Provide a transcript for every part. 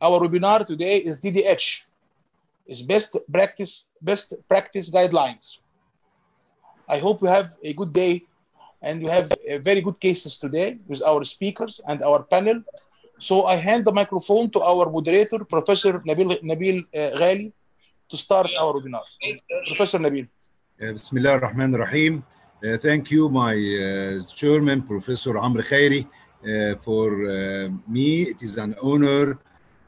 Our webinar today is DDH, is best practice, best practice guidelines. I hope you have a good day and you have very good cases today with our speakers and our panel. So I hand the microphone to our moderator, Professor Nabil, Nabil uh, Ghali, to start our webinar. Professor Nabil. Uh, Bismillah ar-Rahman ar-Rahim. Uh, thank you, my uh, chairman, Professor Amr Khairi, uh, for uh, me. It is an honor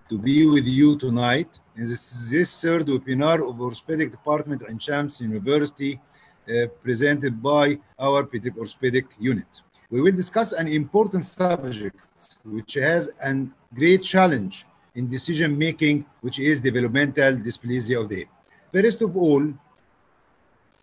to be with you tonight in this, this third webinar of Orthopedic Department in Shams University, uh, presented by our Pediatric Orthopedic Unit. We will discuss an important subject which has a great challenge in decision making, which is developmental dysplasia of the hip. First of all,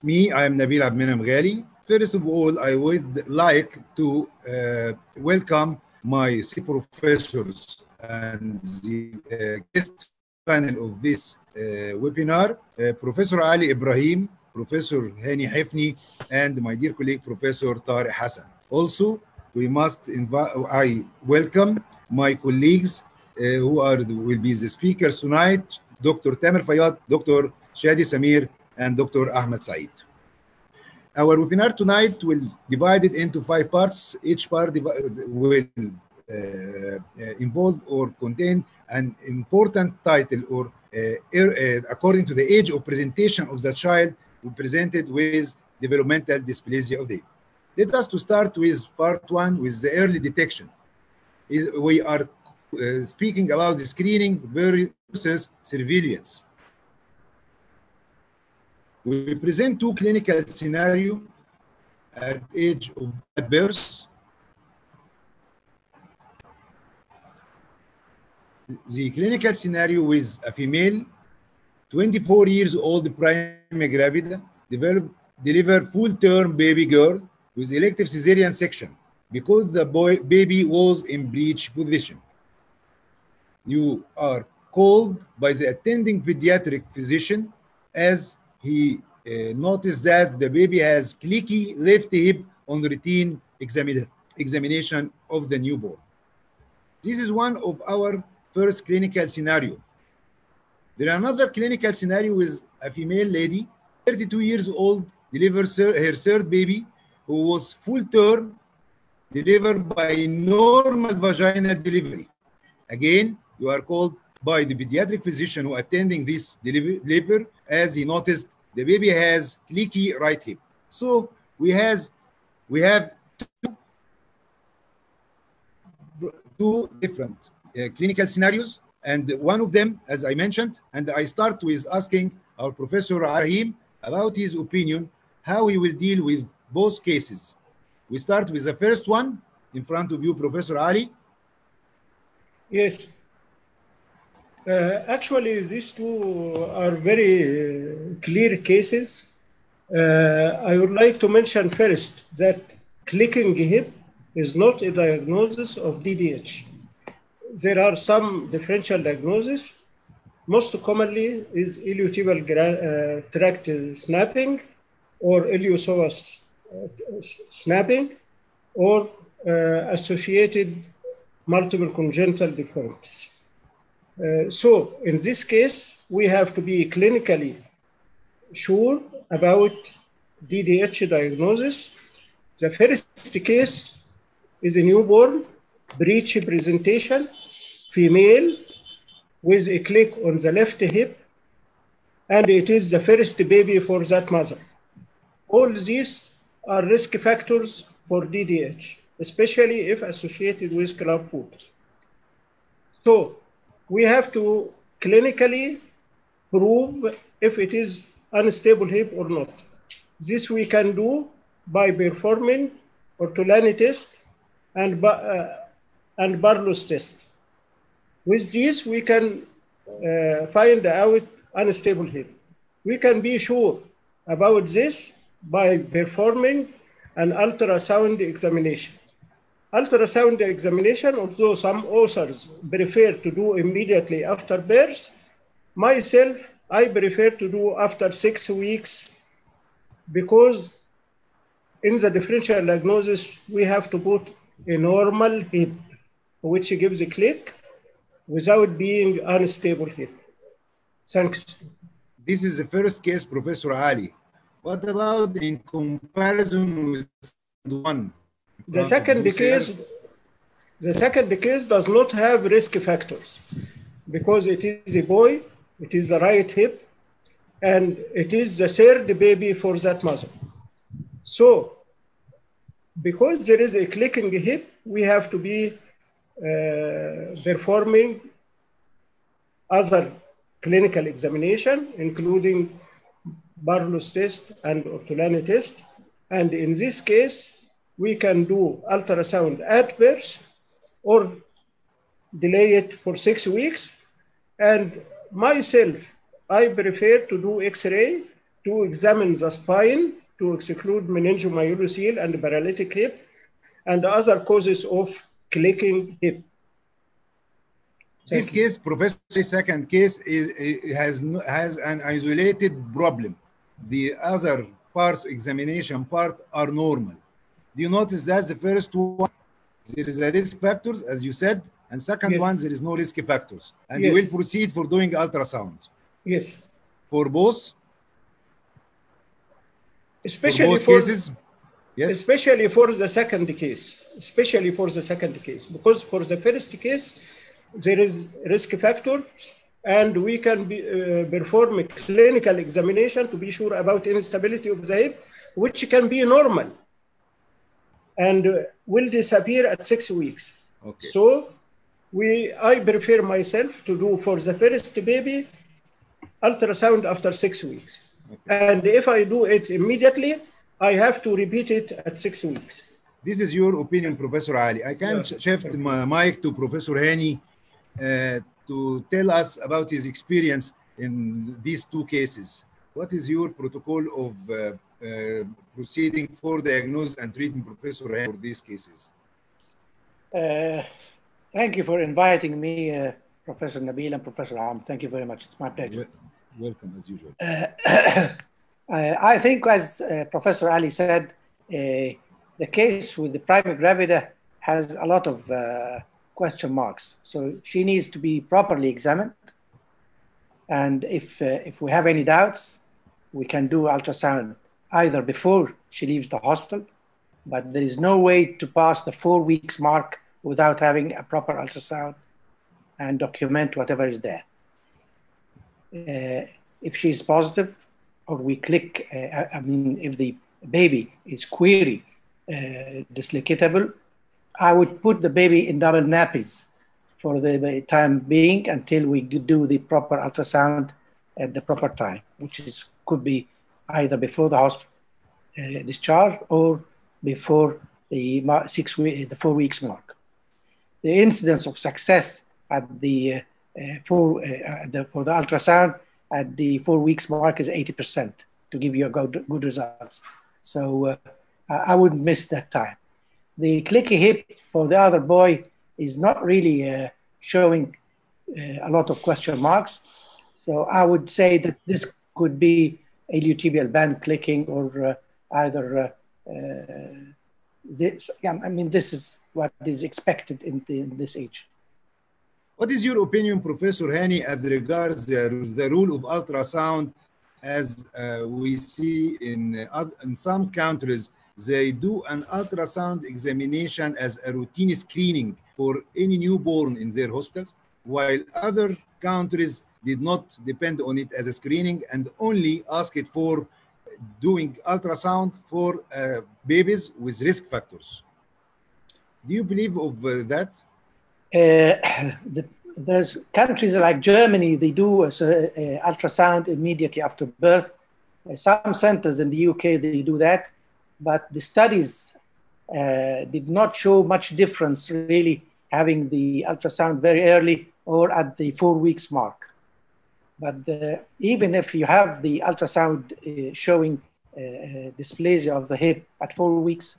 me, I am Nabil Abdmenam Ghali. First of all, I would like to uh, welcome my professors and the uh, guest panel of this uh, webinar, uh, Professor Ali Ibrahim, Professor Hani Hefni, and my dear colleague, Professor Tariq Hassan. Also, we must invite, I welcome my colleagues who are will be the speakers tonight, Dr. Tamer Fayyad, Dr. Shadi Samir, and Dr. Ahmed Said. Our webinar tonight will divide it into five parts. Each part will uh, involve or contain an important title or uh, according to the age of presentation of the child we presented with developmental dysplasia of the hip. Let us to start with part one with the early detection. Is we are uh, speaking about the screening versus surveillance. We present two clinical scenario at age of birth. The clinical scenario with a female, 24 years old primary gravida, develop, deliver full-term baby girl with elective cesarean section because the boy baby was in breech position. You are called by the attending pediatric physician as he uh, noticed that the baby has clicky left hip on routine examine, examination of the newborn. This is one of our first clinical scenario. There are another clinical scenario with a female lady, 32 years old, delivers her third baby who was full term, delivered by normal vaginal delivery. Again, you are called by the pediatric physician who attending this delivery as he noticed the baby has clicky right hip. So we has we have two, two different clinical scenarios, and one of them, as I mentioned, and I start with asking our Professor Rahim about his opinion, how he will deal with both cases. We start with the first one in front of you, Professor Ali. Yes. Uh, actually, these two are very uh, clear cases. Uh, I would like to mention first that clicking hip is not a diagnosis of DDH. There are some differential diagnoses. Most commonly is iliotibial uh, tract snapping or iliopsoas uh, snapping or uh, associated multiple congenital deformities. Uh, so in this case, we have to be clinically sure about DDH diagnosis. The first case is a newborn breech presentation, female with a click on the left hip, and it is the first baby for that mother. All these are risk factors for DDH, especially if associated with club foot. So we have to clinically prove if it is unstable hip or not. This we can do by performing Ortolani test and, uh, and Barlow's test. With this, we can uh, find out unstable hip. We can be sure about this by performing an ultrasound examination ultrasound examination, although some authors prefer to do immediately after birth, myself, I prefer to do after six weeks because in the differential diagnosis, we have to put a normal hip, which gives a click, without being unstable hip. Thanks. This is the first case, Professor Ali. What about in comparison with one? The second case, the second case does not have risk factors because it is a boy, it is the right hip, and it is the third baby for that mother. So, because there is a clicking hip, we have to be Uh, performing other clinical examination, including Barlow's test and Ortolani test. And in this case, we can do ultrasound at birth or delay it for six weeks. And myself, I prefer to do X-ray to examine the spine to exclude meningomyelocele and paralytic hip and other causes of clicking hip. This case, Professor, second case is, is, has has an isolated problem. The other parts, examination part, are normal. Do you notice that the first one there is a risk factors, as you said, and second Yes. one there is no risk factors, and Yes. you will proceed for doing ultrasound Yes, for both for especially both for, cases. Yes. especially for the second case, especially for the second case, because for the first case, there is risk factors, and we can be, uh, perform a clinical examination to be sure about instability of the hip, which can be normal and uh, will disappear at six weeks. Okay. So we, I prefer myself to do for the first baby ultrasound after six weeks. And if I do it immediately, I have to repeat it at six weeks. This is your opinion, Professor Ali. I can Yeah. shift my mic to Professor Hani uh, to tell us about his experience in these two cases. What is your protocol of uh, uh, proceeding for diagnosis and treatment, Professor Hani, for these cases? Uh, thank you for inviting me, uh, Professor Nabil and Professor Am. Thank you very much. It's my pleasure. Welcome, as usual. Uh, I think, as uh, Professor Ali said, uh, the case with the primigravida has a lot of uh, question marks. So she needs to be properly examined. And if, uh, if we have any doubts, we can do ultrasound either before she leaves the hospital, but there is no way to pass the four weeks mark without having a proper ultrasound and document whatever is there. Uh, if she's positive, or we click, uh, I- mean, if the baby is query uh, dislocatable, I would put the baby in double nappies for the, time being until we do the proper ultrasound at the proper time, which is could be either before the hospital uh, discharge or before the six week, the four weeks mark. The incidence of success at the uh, uh, four, uh, at the, for the ultrasound at the four weeks mark is 80% to give you a good, good results. So uh, I wouldn't miss that time. The clicky hip for the other boy is not really uh, showing uh, a lot of question marks. So I would say that this could be a iliotibial band clicking or uh, either uh, uh, this. I mean, this is what is expected in, the, in this age. What is your opinion, Professor Hani, as regards the, the rule of ultrasound as uh, we see in, uh, in some countries, they do an ultrasound examination as a routine screening for any newborn in their hospitals, while other countries did not depend on it as a screening and only ask it for doing ultrasound for uh, babies with risk factors. Do you believe of uh, that? Uh, the, there's countries like Germany, they do a, ultrasound immediately after birth. Uh, some centers in the UK, they do that, but the studies uh, did not show much difference really having the ultrasound very early or at the four weeks mark. But even if you have the ultrasound uh, showing uh, dysplasia of the hip at four weeks,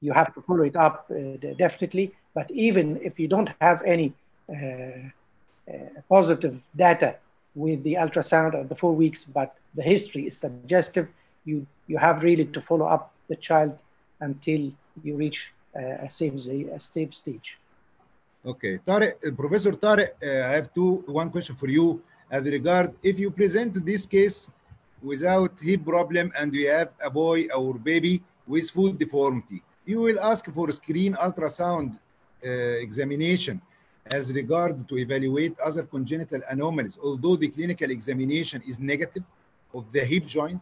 you have to follow it up definitely. But even if you don't have any uh, uh, positive data with the ultrasound at the four weeks, but the history is suggestive, you, you have really to follow up the child until you reach uh, a safe, a safe stage. Okay, Professor Tariq, uh, I have two, one question for you as regard if you present this case without hip problem and you have a boy or baby with food deformity, you will ask for screen ultrasound examination as regard to evaluate other congenital anomalies, although the clinical examination is negative of the hip joint?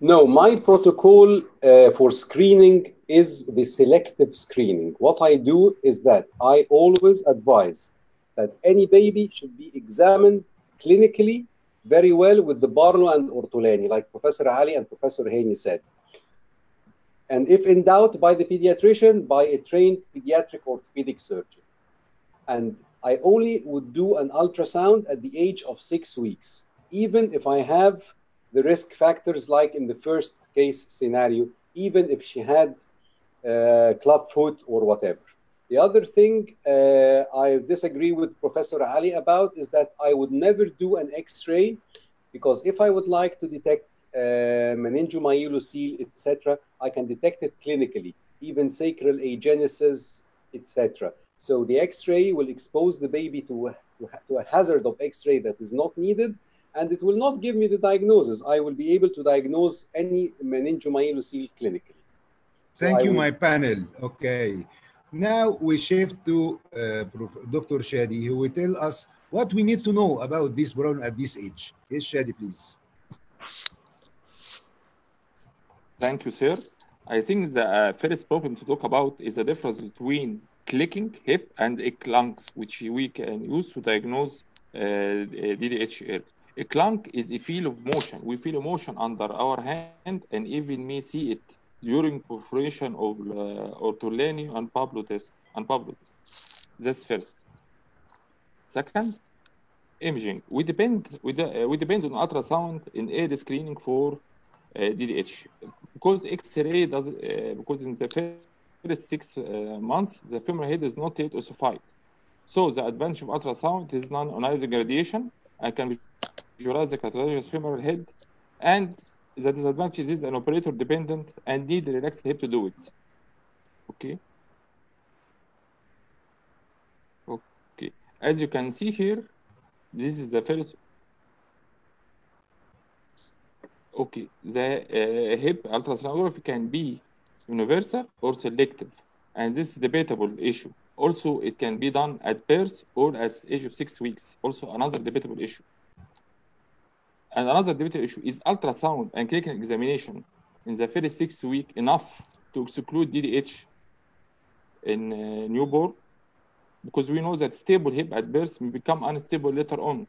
No, my protocol uh, for screening is the selective screening. What I do is that I always advise that any baby should be examined clinically very well with the Barlow and Ortolani, like Professor Ali and Professor Hani said. And if in doubt, by the pediatrician, by a trained pediatric orthopedic surgeon. And I only would do an ultrasound at the age of six weeks, even if I have the risk factors like in the first case scenario, even if she had uh, club foot or whatever. The other thing uh, I disagree with Professor Ali about is that I would never do an X-ray because if I would like to detect uh, meningomyelocele, etc., I can detect it clinically, even sacral agenesis, etc. So the X-ray will expose the baby to, to a hazard of X-ray that is not needed, and it will not give me the diagnosis. I will be able to diagnose any meningomyelocele clinically. Thank I you, will- my panel. Okay. Now we shift to uh, Dr. Shadi, who will tell us what we need to know about this problem at this age. Yes, Shadi, please. Thank you, sir. I think the uh, first problem to talk about is the difference between clicking hip and a clunk, which we can use to diagnose uh. A clunk is a feel of motion. We feel motion under our hand and even may see it during perforation of uh, Ortolani and Barlow test. And Barlow test. That's first. Second, imaging. We depend we, de- uh, we depend on ultrasound in air screening for uh, DDH because X-ray does uh, because in the first six uh, months the femoral head is not yet ossified. So the advantage of ultrasound is non-ionizing radiation. I can visualize the cartilaginous femoral head, and the disadvantage is an operator dependent and need a relaxed hip to do it. Okay. Okay. As you can see here, this is the first Okay, the uh, hip ultrasonography can be universal or selective, and this is debatable issue. Also, it can be done at birth or at age of six weeks. Also, another debatable issue. And another debatable issue is ultrasound and clinical examination in the first six week enough to exclude DDH in uh, newborn, because we know that stable hip at birth may become unstable later on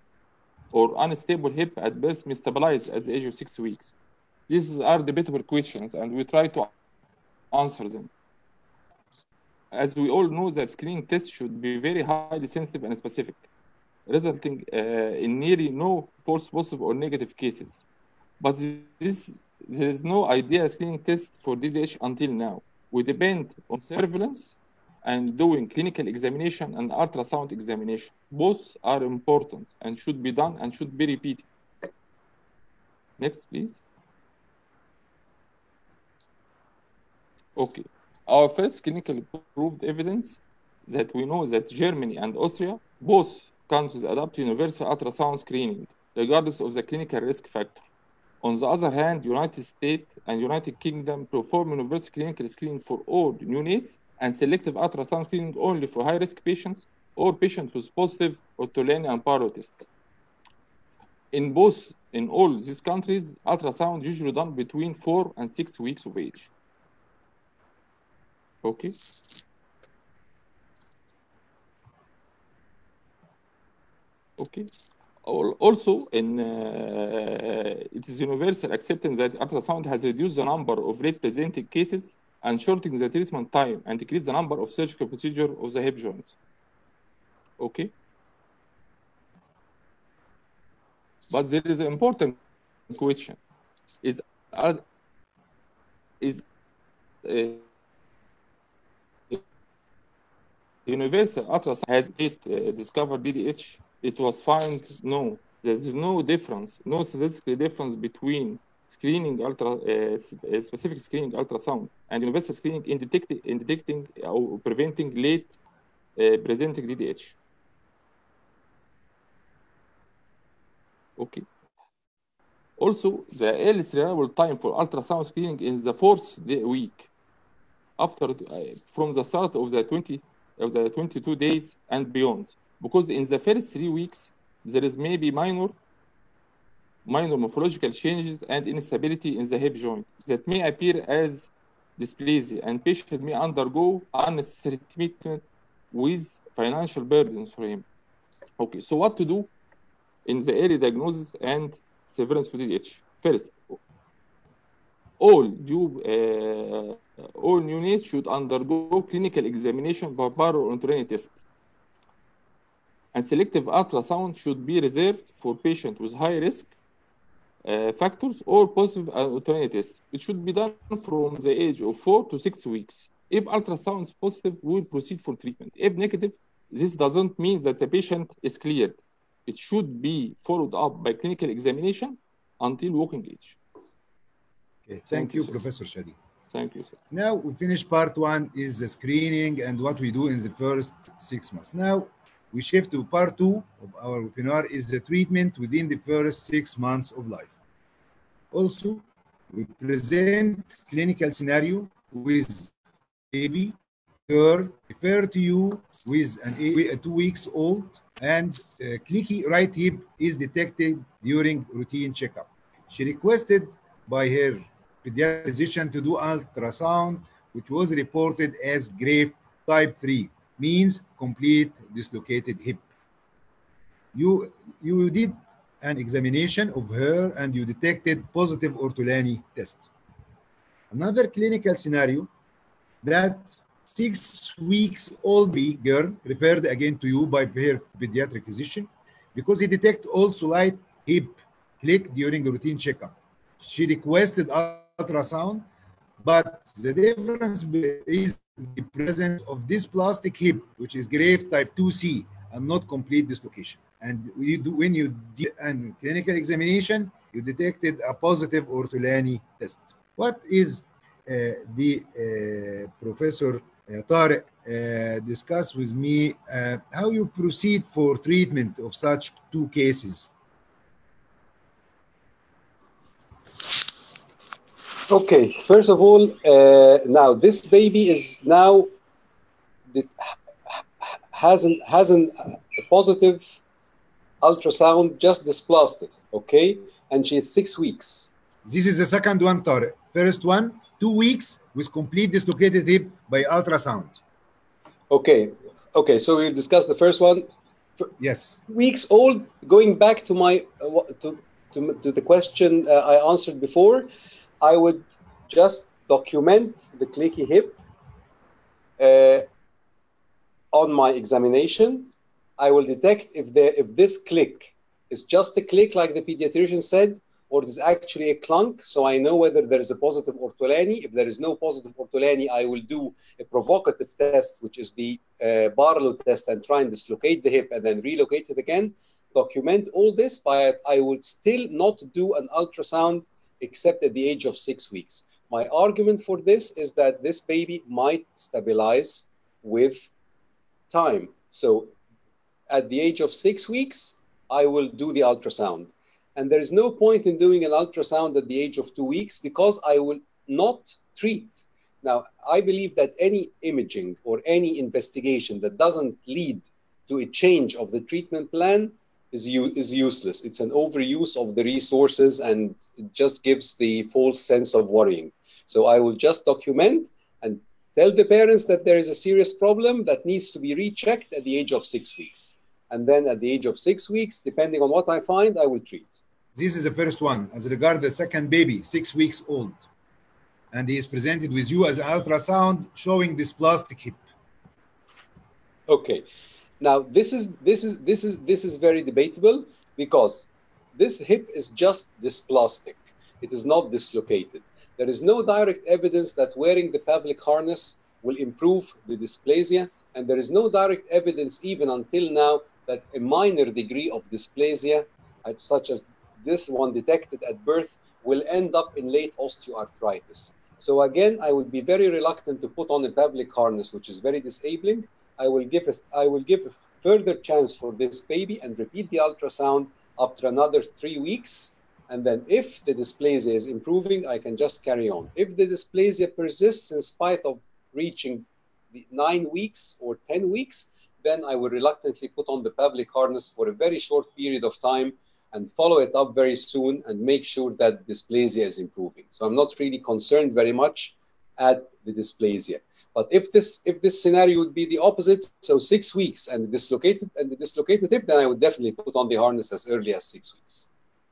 or unstable hip at birth may stabilize at the age of six weeks? These are debatable questions, and we try to answer them. As we all know that screening tests should be very highly sensitive and specific, resulting uh, in nearly no false positive or negative cases. But this, there is no ideal screening test for DDH until now. We depend on surveillance and doing clinical examination and ultrasound examination. Both are important and should be done and should be repeated. Next, please. Okay. Our first clinically proved evidence that we know that Germany and Austria both countries adopt universal ultrasound screening, regardless of the clinical risk factor. On the other hand, United States and United Kingdom perform universal clinical screening for all neonates and selective ultrasound screening only for high-risk patients or patients with positive Ortolani and Barlow test. In both, in all these countries, ultrasound usually done between four and six weeks of age. Okay. Okay. Also, in uh, it is universal acceptance that ultrasound has reduced the number of late presenting cases and shortening the treatment time and decrease the number of surgical procedure of the hip joint. Okay. But there is an important question: is are, is uh, universal ultrasound has it uh, discovered DDH? It was found no. There's no difference, no statistical difference between screening ultra uh, uh, specific screening ultrasound and universal screening in detecting in detecting or preventing late uh, presenting DDH. Okay. Also, the earliest reliable time for ultrasound screening is the fourth day week after uh, from the start of the 20 of the 22 days and beyond. Because in the first three weeks, there is maybe minor minor morphological changes and instability in the hip joint that may appear as dysplasia and patient may undergo unnecessary treatment with financial burdens for him. Okay, so what to do in the early diagnosis and surveillance for DDH? First, all new uh, all neonates should undergo clinical examination by barotrauma test. And selective ultrasound should be reserved for patients with high risk uh, factors or positive alternatives. It should be done from the age of four to six weeks. If ultrasound is positive, we will proceed for treatment. If negative, this doesn't mean that the patient is cleared. It should be followed up by clinical examination until walking age. Okay, thank, Thank you, you, sir. Professor Shadi. Thank you, sir. Now we finish part one is the screening and what we do in the first six months. Now we shift to part two of our webinar is the treatment within the first six months of life. Also, we present clinical scenario with baby girl refer to you with an a, two weeks old and uh, clicky right hip is detected during routine checkup. She requested by her pediatrician to do ultrasound, which was reported as Graf type 3, means complete dislocated hip. You, you did an examination of her and you detected positive ortolani test. Another clinical scenario that six weeks old girl referred again to you by her pediatric physician because he detected also light hip click during a routine checkup. She requested ultrasound, but the difference is the presence of dysplastic hip, which is Graf type 2C and not complete dislocation. And you do, when you did a clinical examination, you detected a positive ortolani test. What is uh, the uh, Professor uh, Tariq uh, discuss with me uh, how you proceed for treatment of such two cases? Okay, first of all, uh, now this baby is now the, has an has an, a positive ultrasound, just dysplastic, okay, and she's six weeks. This is the second one, Tariq. First one, two weeks with complete dislocated hip by ultrasound. Okay, okay, so we'll discuss the first one. Yes. Weeks old. Going back to my uh, to, to to the question uh, I answered before, I would just document the clicky hip uh, on my examination. I will detect if the if this click is just a click, like the pediatrician said, or it is actually a clunk. So I know whether there is a positive ortolani. If there is no positive ortolani, I will do a provocative test, which is the uh, Barlow test, and try and dislocate the hip and then relocate it again. Document all this, but I will still not do an ultrasound except at the age of six weeks. My argument for this is that this baby might stabilize with time. So at the age of six weeks, I will do the ultrasound. And there is no point in doing an ultrasound at the age of two weeks because I will not treat. Now, I believe that any imaging or any investigation that doesn't lead to a change of the treatment plan is, is useless. It's an overuse of the resources and it just gives the false sense of worrying. So I will just document and tell the parents that there is a serious problem that needs to be rechecked at the age of six weeks. And then at the age of six weeks, depending on what I find, I will treat. This is the first one. As regard the second baby, six weeks old. And he is presented with you as an ultrasound showing dysplastic hip. Okay. Now this is this is this is this is very debatable because this hip is just dysplastic. It is not dislocated. There is no direct evidence that wearing the Pavlik harness will improve the dysplasia, and there is no direct evidence even until now that a minor degree of dysplasia, uh, such as this one detected at birth, will end up in late osteoarthritis. So again, I would be very reluctant to put on a Pavlik harness, which is very disabling, I will give a, I will give a further chance for this baby and repeat the ultrasound after another three weeks. And then if the dysplasia is improving, I can just carry on. If the dysplasia persists in spite of reaching nine weeks or 10 weeks, then I will reluctantly put on the Pavlik harness for a very short period of time and follow it up very soon and make sure that the dysplasia is improving. So I'm not really concerned very much at the dysplasia. But if this if this scenario would be the opposite, so six weeks and dislocated and the dislocated hip, then I would definitely put on the harness as early as six weeks.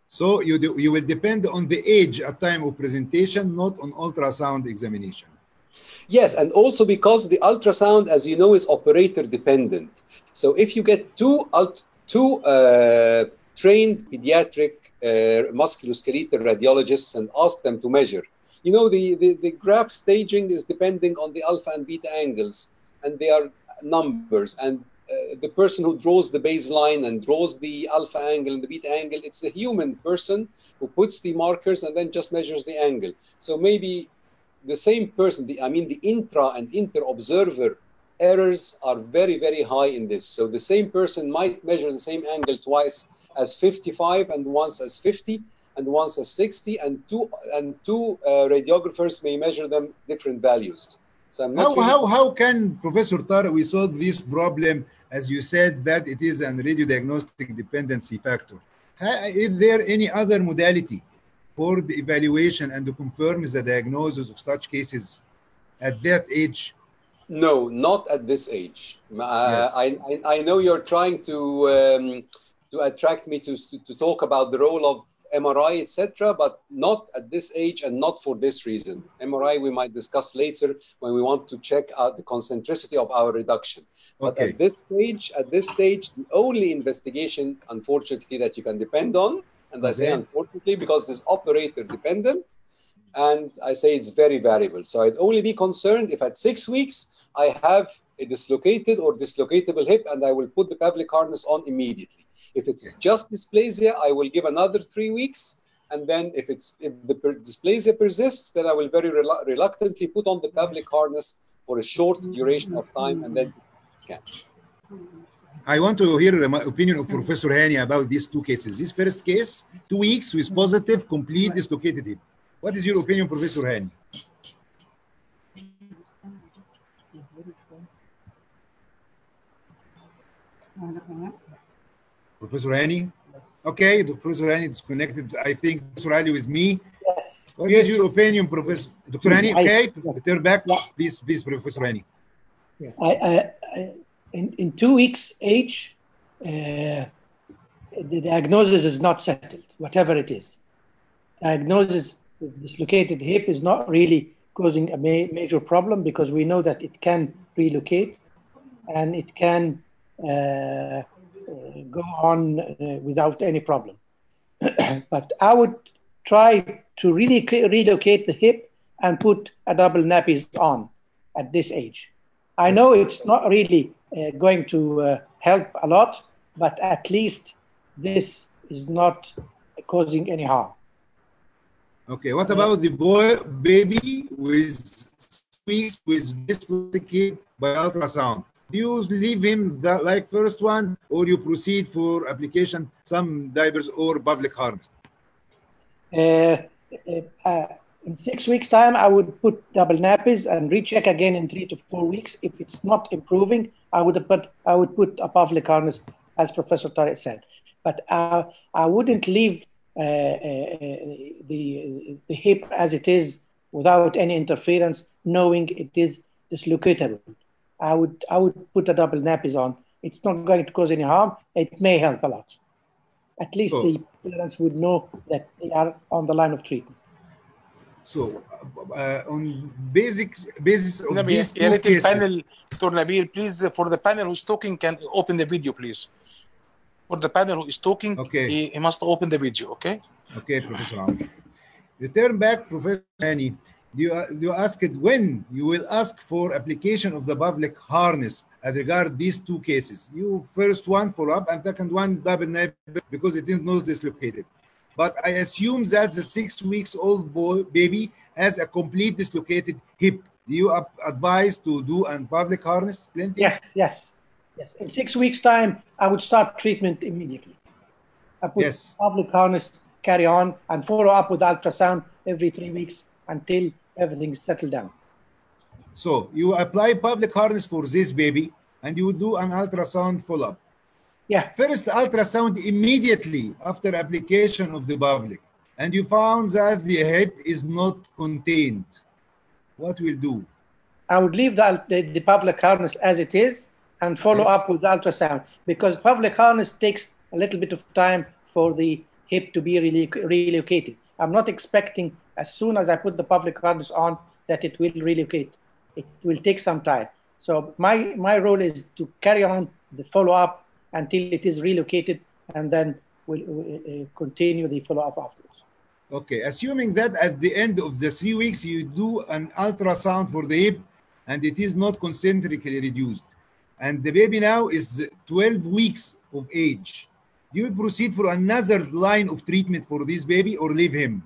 So you do, you will depend on the age at time of presentation, not on ultrasound examination. Yes, and also because the ultrasound, as you know, is operator dependent. So if you get two ult- two uh, trained pediatric uh, musculoskeletal radiologists and ask them to measure, you know, the, the, the Graf staging is depending on the alpha and beta angles, and they are numbers. And uh, the person who draws the baseline and draws the alpha angle and the beta angle, it's a human person who puts the markers and then just measures the angle. So maybe the same person, the, I mean, the intra and inter observer errors are very, very high in this. So the same person might measure the same angle twice as 55 and once as 50 and once a 60 and two and two uh, radiographers may measure them different values. So I'm not How, really- how, how can, Professor Tara, we solve this problem, as you said, that it is an radiodiagnostic dependency factor? Is there any other modality for the evaluation and to confirm the diagnosis of such cases at that age? No, not at this age. Uh, Yes. I, I, I know you're trying to um, to attract me to, to, to talk about the role of MRI, etc., but not at this age and not for this reason. MRI we might discuss later when we want to check out the concentricity of our reduction. But Okay. at this stage, at this stage, the only investigation, unfortunately, that you can depend on, and I say unfortunately because it is operator dependent, and I say it's very variable. So I'd only be concerned if at six weeks I have a dislocated or dislocatable hip, and I will put the Pavlik harness on immediately. If it's just dysplasia, I will give another three weeks, and then if it's if the per- dysplasia persists, then I will very relu- reluctantly put on the Pavlik mm-hmm. harness for a short mm-hmm. duration of time, and then mm-hmm. scan. I want to hear the opinion of Professor Hani about these two cases. This first case, two weeks with positive, complete dislocated hip. What is your opinion, Professor Hani? Uh, Professor Hani? Okay, Professor Hani disconnected. I think Professor Ali with me. Yes. What is Yes. your opinion, Professor? Dr. Hani, I- okay? yes. Turn back, Yeah. please, please, Professor Hani. I, I, I, in, in two weeks age, uh, the diagnosis is not settled, whatever it is. Diagnosis dislocated hip is not really causing a ma- major problem because we know that it can relocate and it can uh, go on uh, without any problem. but I would try to really relocate the hip and put a double nappies on at this age. I know it's not really uh, going to uh, help a lot, but at least this is not causing any harm. Okay, what about the boy, baby with six weeks with dislocated by ultrasound? Do you leave him like first one, or you proceed for application some divers or Pavlik harness? Uh, uh, uh, in six weeks' time, I would put double nappies and recheck again in three to four weeks. If it's not improving, I would put I would put a Pavlik harness, as Professor Tariq said. But uh, I wouldn't leave uh, uh, the the hip as it is without any interference, knowing it is dislocatable. I would I would put a double nappies on. It's not going to cause any harm. It may help a lot. At least oh. the parents would know that they are on the line of treatment. So, uh, on basics basis of Nabi, these two cases. panel, Dr. Nabil, please uh, for the panel who's talking, can open the video, please. For the panel who is talking, okay. he, he must open the video. Okay. Okay, Professor. Return back, Professor Annie. Do you, do you ask it when you will ask for application of the Pavlik harness as regard these two cases? You first one follow up and second one double nap because it is not dislocated. But I assume that the six weeks old boy baby has a complete dislocated hip, do you advise to do an Pavlik harness plenty? Yes, yes, yes. In six weeks' time, I would start treatment immediately. I put Yes. Pavlik harness, carry on, and follow up with ultrasound every three weeks until everything's settled down. So you apply Pavlik harness for this baby and you do an ultrasound follow-up. Yeah, First ultrasound immediately after application of the Pavlik and you found that the hip is not contained. What will do? I would leave the, the, the Pavlik harness as it is and follow Yes. up with ultrasound because Pavlik harness takes a little bit of time for the hip to be relo- relocated. I'm not expecting as soon as I put the Pavlik harness on that it will relocate. It will take some time. So my my role is to carry on the follow up until it is relocated, and then we'll, we'll uh, continue the follow up afterwards. Okay, assuming that at the end of the three weeks you do an ultrasound for the hip and it is not concentrically reduced, and the baby now is 12 weeks of age, do you proceed for another line of treatment for this baby or leave him?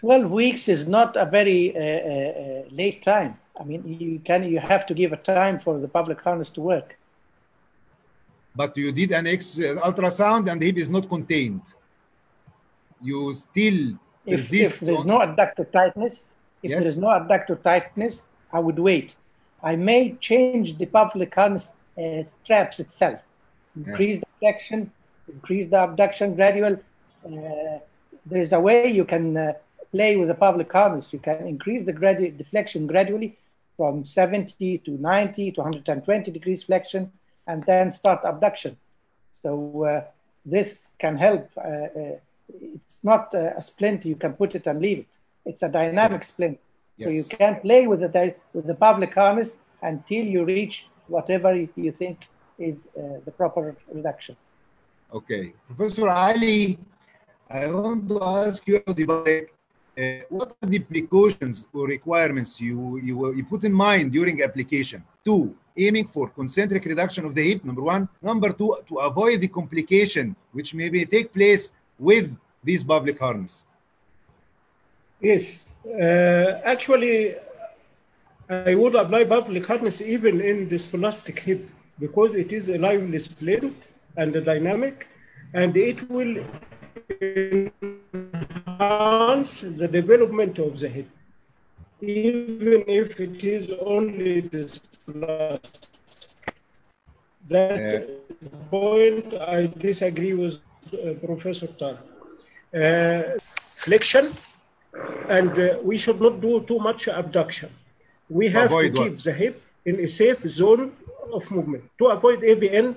12 weeks is not a very uh, uh, uh, late time. I mean, you can you have to give a time for the Pavlik harness to work. But you did an X uh, ultrasound and the hip is not contained. You still If, if there's no adductor tightness, if Yes. there is no adductor tightness, I would wait. I may change the Pavlik harness uh, straps itself, increase the flexion, increase the abduction gradual. Uh, there is a way you can uh, play with the Pavlik harness. You can increase the gradu- deflection gradually from 70 to 90 to 120 degrees flexion, and then start abduction. So uh, this can help. Uh, uh, it's not uh, a splint you can put it and leave it. It's a dynamic splint. So you can play with the di- with the Pavlik harness until you reach whatever you think is uh, the proper reduction. Okay. Professor Ali, I want to ask you about uh, what are the precautions or requirements you, you, you put in mind during application? Two, aiming for concentric reduction of the hip, number one. Number two, to avoid the complication which maybe take place with this Pavlik harness. Yes, uh, actually, I would apply Pavlik harness even in dysplastic hip because it is a lively splint and a dynamic, and it will enhance the development of the hip, even if it is only this plastic. That point I disagree with uh, Professor Tar. Uh, flexion and uh, we should not do too much abduction. We have avoid to keep what? the hip in a safe zone of movement to avoid AVN,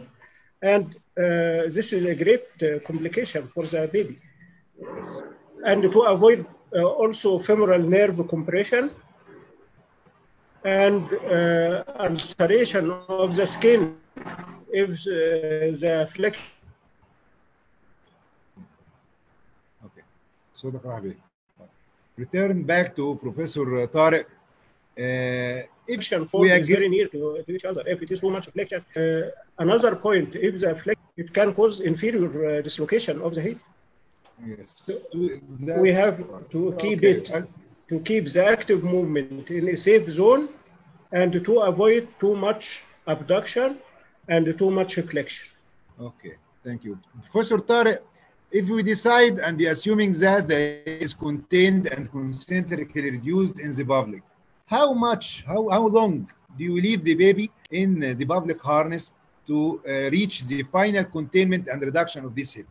and uh, this is a great uh, complication for the baby. And to avoid uh, also femoral nerve compression and uh, ulceration of the skin if uh, the flexion Okay. So. Habib, return back to Professor Tariq. Uh, if flexion form is very near to, to each other. If it is too much flexion, uh, another point, if the flexion, it can cause inferior uh, dislocation of the hip. yes, we have to keep okay. it Uh, to keep the active movement in a safe zone and to avoid too much abduction and too much flexion. Okay, thank you. Professor Tariq, if we decide and the assuming that there is contained and concentrically reduced in the Pavlik, how much, how, how long do you leave the baby in the Pavlik harness to uh, reach the final containment and reduction of this hip?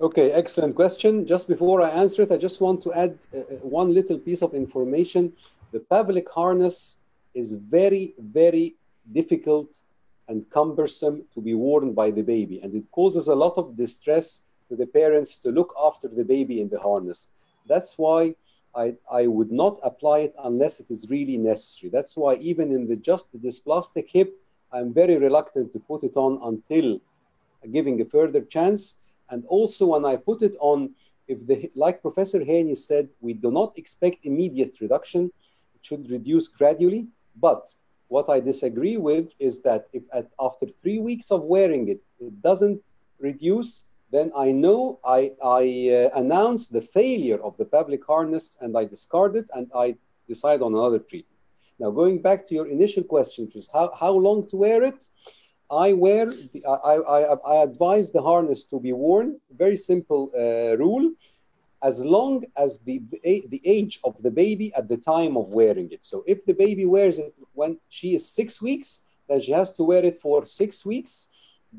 Okay, excellent question. Just before I answer it, I just want to add uh, uh, one little piece of information. The Pavlik harness is very, very difficult and cumbersome to be worn by the baby, and it causes a lot of distress to the parents to look after the baby in the harness. That's why I, I would not apply it unless it is really necessary. That's why even in the just dysplastic hip, I'm very reluctant to put it on until giving a further chance. And also when I put it on, if the like Professor Hani said, we do not expect immediate reduction. It should reduce gradually. But what I disagree with is that if at, after three weeks of wearing it, it doesn't reduce, then I know I, I uh, announce the failure of the Pavlik harness and I discard it and I decide on another treatment. Now, going back to your initial question, which is how, how long to wear it, I wear, the, I, I, I advise the harness to be worn, very simple uh, rule, as long as the, the age of the baby at the time of wearing it. So if the baby wears it when she is six weeks, then she has to wear it for six weeks,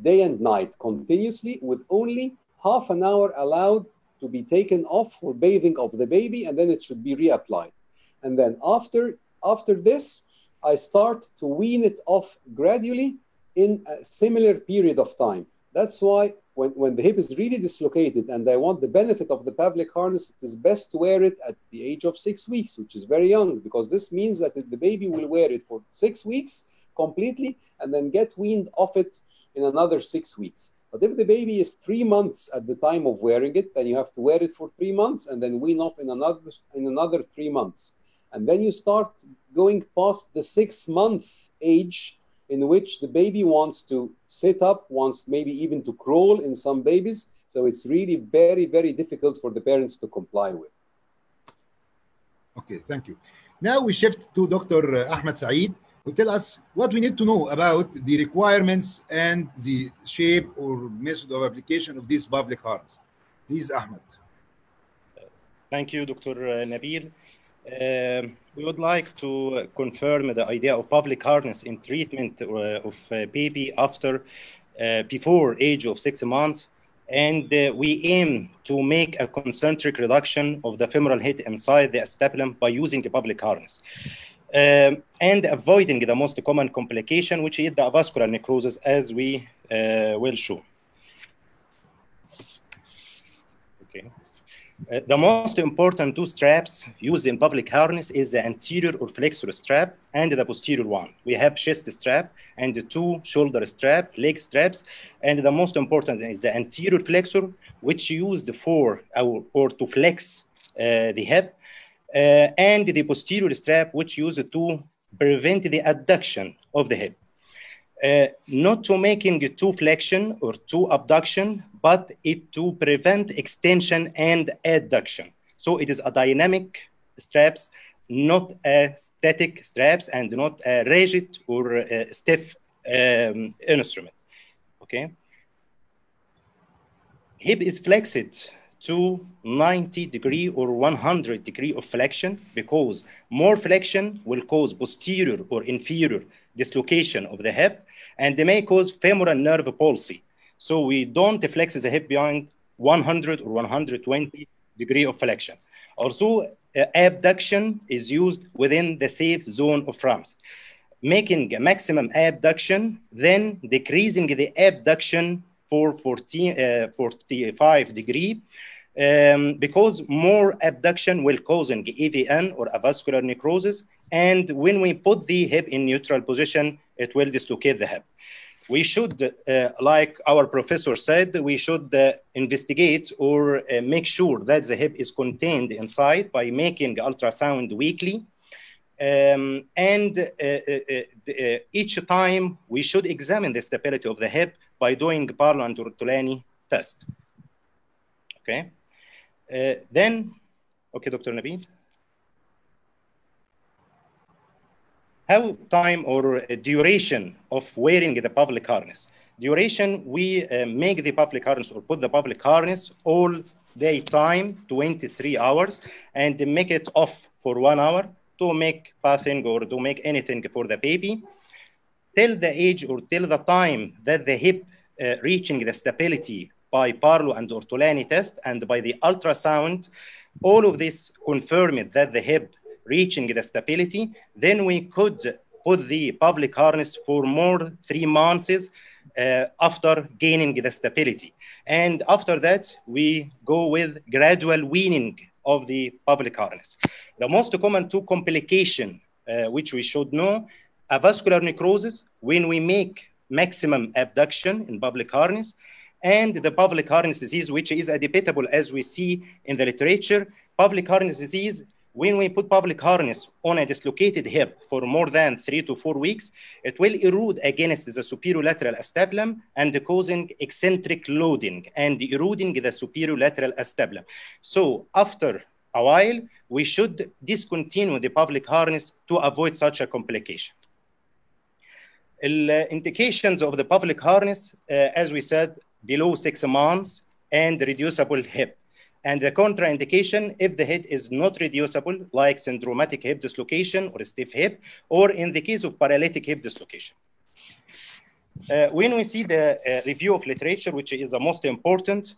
day and night, continuously, with only half an hour allowed to be taken off for bathing of the baby, and then it should be reapplied. And then after, after this, I start to wean it off gradually in a similar period of time. That's why when, when the hip is really dislocated and I want the benefit of the Pavlik harness, it is best to wear it at the age of six weeks, which is very young, because this means that the baby will wear it for six weeks completely and then get weaned off it in another six weeks. But if the baby is three months at the time of wearing it, then you have to wear it for three months and then wean off in another in another three months. And then you start going past the six month age in which the baby wants to sit up, wants maybe even to crawl in some babies. So it's really very, very difficult for the parents to comply with. Okay, thank you. Now we shift to Dr. Uh, Ahmed Saeed, tell us what we need to know about the requirements and the shape or method of application of this Pavlik harness. Please, Ahmed. Thank you, Dr. Nabil. Uh, we would like to confirm the idea of Pavlik harness in treatment uh, of uh, baby after before age of six months and we aim to make a concentric reduction of the femoral head inside the acetabulum by using a Pavlik harness um, and avoiding the most common complication which is the avascular necrosis as we will show. Uh, the most important two straps used in Pavlik harness is the anterior or flexor strap and the posterior one. We have chest strap and the two shoulder strap, leg straps, and the most important is the anterior flexor, which used for or, or to flex uh, the hip, uh, and the posterior strap, which used to prevent the adduction of the hip. Uh, not to making two flexion or two abduction, but it to prevent extension and adduction. So it is a dynamic straps, not a static straps and not a rigid or a stiff um, instrument, okay? Hip is flexed to 90 degree or 100 degree of flexion because more flexion will cause posterior or inferior dislocation of the hip and they may cause femoral nerve palsy. So we don't flex the hip beyond 100 or 120 degree of flexion. Also, uh, abduction is used within the safe zone of Ramsey. Making a maximum abduction, then decreasing the abduction for 14, uh, 45 degree, um, because more abduction will cause an AVN or avascular necrosis. And when we put the hip in neutral position, it will dislocate the hip. We should, uh, like our professor said, we should uh, investigate or uh, make sure that the hip is contained inside by making ultrasound weekly. Um, and uh, uh, uh, each time we should examine the stability of the hip by doing Barlow and Ortolani test. Okay. Then, okay, Dr. Nabil. how time or duration of wearing the Pavlik harness. Duration, we uh, make the Pavlik harness or put the Pavlik harness all day time, 23 hours, and make it off for one hour to make bathing or to make anything for the baby. Till the age or till the time that the hip uh, reaching the stability by Barlow and Ortolani test and by the ultrasound, all of this confirmed that the hip reaching the stability, then we could put the Pavlik harness for more three months uh, after gaining the stability. And after that, we go with gradual weaning of the Pavlik harness. The most common two complication, uh, which we should know, avascular necrosis, when we make maximum abduction in Pavlik harness, and the Pavlik harness disease, which is debatable as we see in the literature. Pavlik harness disease when we put Pavlik harness on a dislocated hip for more than three to four weeks, it will erode against the superior lateral acetabulum and causing eccentric loading and eroding the superior lateral acetabulum. So after a while, we should discontinue the Pavlik harness to avoid such a complication. The indications of the Pavlik harness, uh, as we said, below six months and reducible hip. And the contraindication if the hip is not reducible, like syndromatic hip dislocation or stiff hip, or in the case of paralytic hip dislocation. Uh, when we see the uh, review of literature, which is the most important,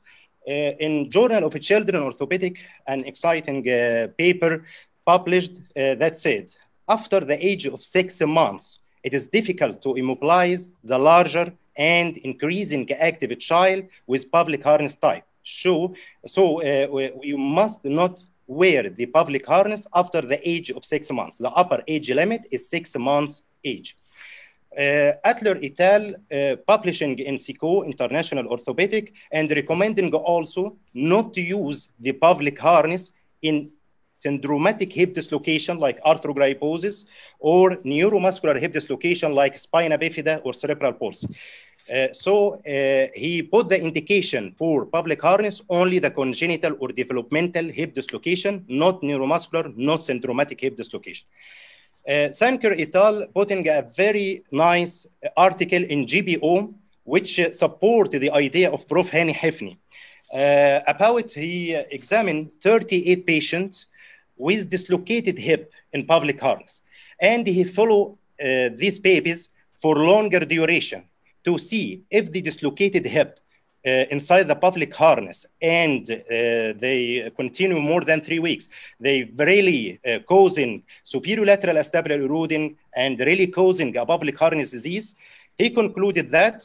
uh, in Journal of Children Orthopedic, an exciting uh, paper published uh, that said, after the age of six months, it is difficult to immobilize the larger and increasing active child with Pavlik harness type. So, so uh, you must not wear the Pavlik harness after the age of six months. The upper age limit is six months age. Uh, Adler et al. Uh, publishing in SICOT, International Orthopedic, and recommending also not to use the Pavlik harness in syndromatic hip dislocation like arthrogryposis or neuromuscular hip dislocation like spina bifida or cerebral palsy. Uh, so uh, he put the indication for Pavlik harness only the congenital or developmental hip dislocation, not neuromuscular, not syndromatic hip dislocation. Uh, Sankar et al. putting a very nice article in GBO, which uh, support the idea of Prof. Hani Hefni. Uh, about he examined 38 patients with dislocated hip in Pavlik harness. And he follow uh, these babies for longer duration to see if the dislocated hip uh, inside the Pavlik harness and uh, they continue more than three weeks, they really uh, causing superior lateral acetabular eroding and really causing a Pavlik harness disease, he concluded that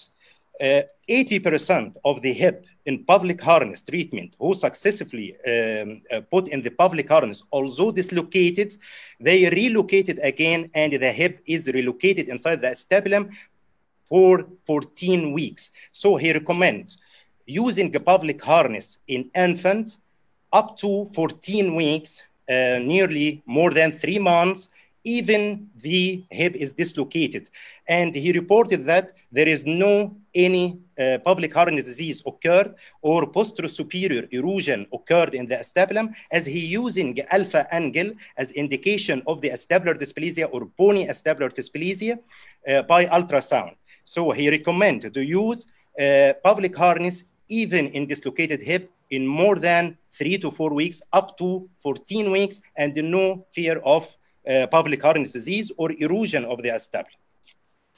80% of the hip in Pavlik harness treatment who successfully um, uh, put in the Pavlik harness, although dislocated, they relocated again and the hip is relocated inside the acetabular for 14 weeks. So he recommends using a Pavlik harness in infants up to 14 weeks, uh, nearly more than three months, even the hip is dislocated. And he reported that there is no any uh, Pavlik harness disease occurred or posterior superior erosion occurred in the acetabular as he using alpha angle as indication of the acetabular dysplasia or bony acetabular dysplasia uh, by ultrasound. So he recommended to use uh, Pavlik harness even in dislocated hip in more than three to four weeks, up to 14 weeks, and no fear of Pavlik harness disease or erosion of the acetabular.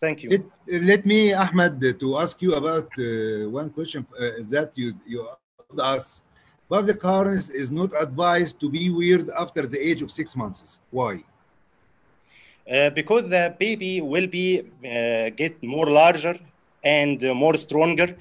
Thank you. Let, let me, Ahmed, to ask you about uh, one question uh, that you, you asked us. Pavlik harness is not advised to be weird after the age of six months. Why? Uh, because the baby will be uh, get more larger and uh, more stronger.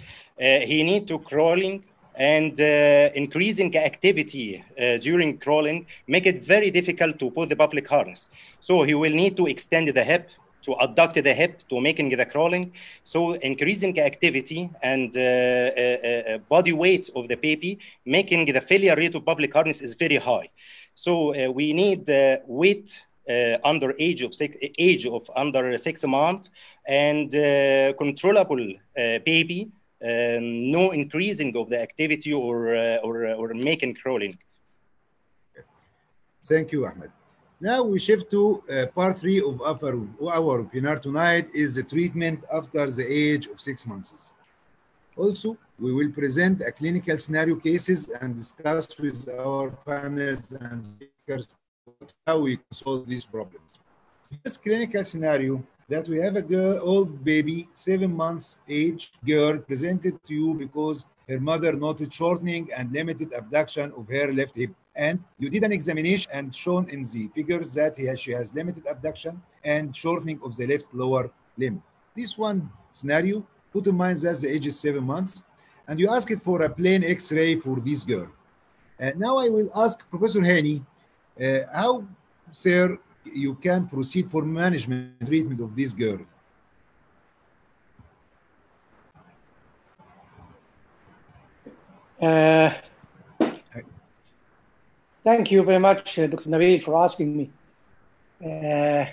he need to crawling and uh, increasing activity uh, during crawling make it very difficult to put the Pavlik harness. So he will need to extend the hip, to adduct the hip, to making the crawling. So increasing activity and uh, uh, uh, uh, body weight of the baby, making the failure rate of Pavlik harness is very high. So we need weight under age of six, age of under six months and controllable baby um, no increasing of the activity or, uh, or, or making crawling. Thank you, Ahmed. Now we shift to uh, part three of our, our webinar tonight is the treatment after the age of six months. Also, we will present a clinical scenario cases and discuss with our panelists and speakers how we solve these problems. This clinical scenario that we have a girl, old baby, seven months age girl presented to you because her mother noted shortening and limited abduction of her left hip. And you did an examination and shown in the figures that has, she has limited abduction and shortening of the left lower limb. This one scenario, put in mind that the age is seven months, and you ask it for a plain X-ray for this girl. Uh, now I will ask Professor Hani, uh, how, sir, you can proceed for management treatment of this girl. Uh, thank you very much, uh, Dr. Nabil, for asking me. Uh,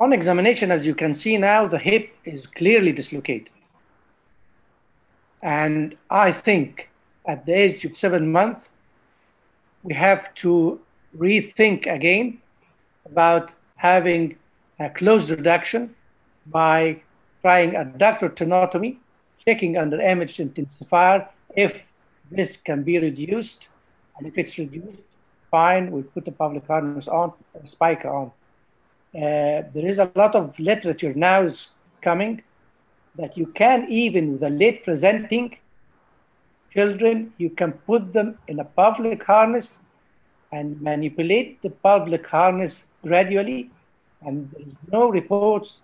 on examination, as you can see now, the hip is clearly dislocated. And I think at the age of seven months, we have to rethink again about having a closed reduction by trying a adductor tenotomy, checking under image intensifier if this can be reduced. And if it's reduced, fine, we put the Pavlik harness on, a spica on. Uh, there is a lot of literature now is coming that you can even with a late presenting children, you can put them in a Pavlik harness and manipulate the Pavlik harness gradually. And there is no reports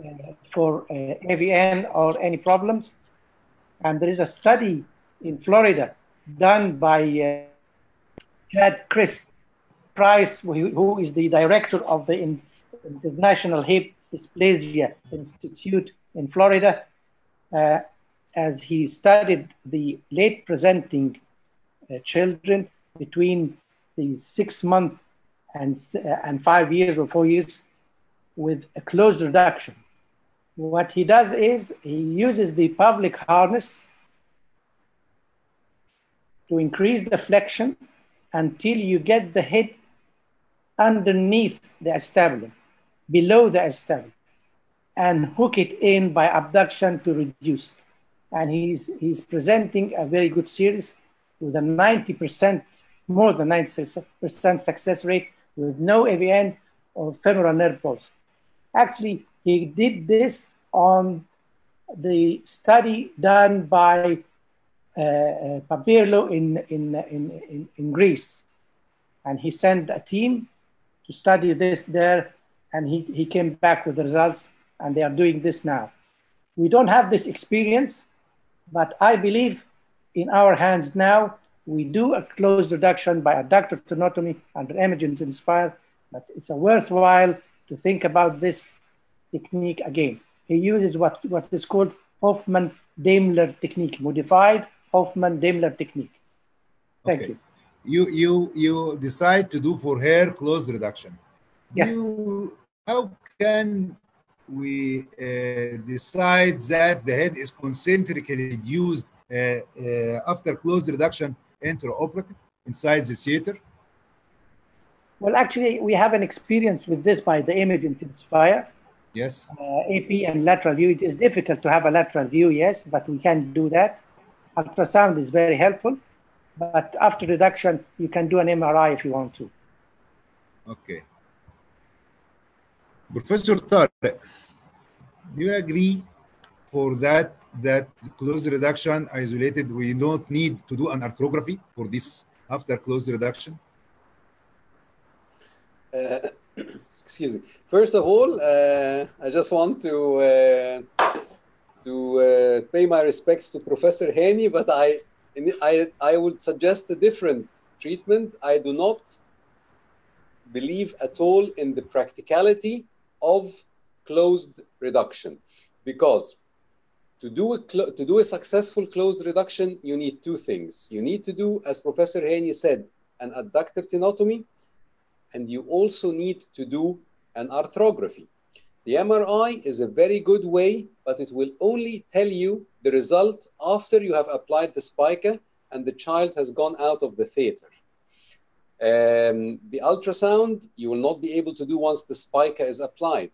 uh, for uh, AVN or any problems. And there is a study in Florida done by uh, Chad Chris Price, who, is the director of the in, International Hip Dysplasia Institute in Florida, uh, as he studied the late presenting uh, children between the six month and, uh, and five years or four years with a closed reduction. What he does is he uses the Pavlik harness to increase the flexion until you get the head underneath the acetabulum, below the acetabulum, and hook it in by abduction to reduce. And he's, he's presenting a very good series with a 90%, more than 90% success rate with no AVN or femoral nerve palsy. Actually, he did this on the study done by uh, uh, Pampirlo in, in, in, in, in Greece. And he sent a team to study this there, and he, he came back with the results, and they are doing this now. We don't have this experience, but I believe in our hands now, we do a closed reduction by adductor tenotomy under image intensifier, but it's a worthwhile to think about this technique again. He uses what, what is called Hoffmann-Daimler technique, modified Hoffmann-Daimler technique. Thank Okay. you. You you you decide to do for hair close reduction. Yes. You, how can we uh, decide that the head is concentrically reduced uh, uh, after closed reduction intraoperative inside the theater? Well, actually, we have an experience with this by the image intensifier, Yes. uh, AP and lateral view. It is difficult to have a lateral view, yes, but we can do that. Ultrasound is very helpful, but after reduction, you can do an MRI if you want to. Okay. Professor Tariq, do you agree for that that close reduction isolated, we don't need to do an arthrography for this after close reduction? Uh, excuse me. First of all, uh, I just want to uh, to uh, pay my respects to Professor Hani, but I, I I would suggest a different treatment. I do not believe at all in the practicality of closed reduction, because to do a to do a successful closed reduction, you need two things. You need to do, as Professor Hani said, an adductor tenotomy, and you also need to do an arthrography. The MRI is a very good way, but it will only tell you the result after you have applied the spica and the child has gone out of the theater. Um, the ultrasound you will not be able to do once the spica is applied.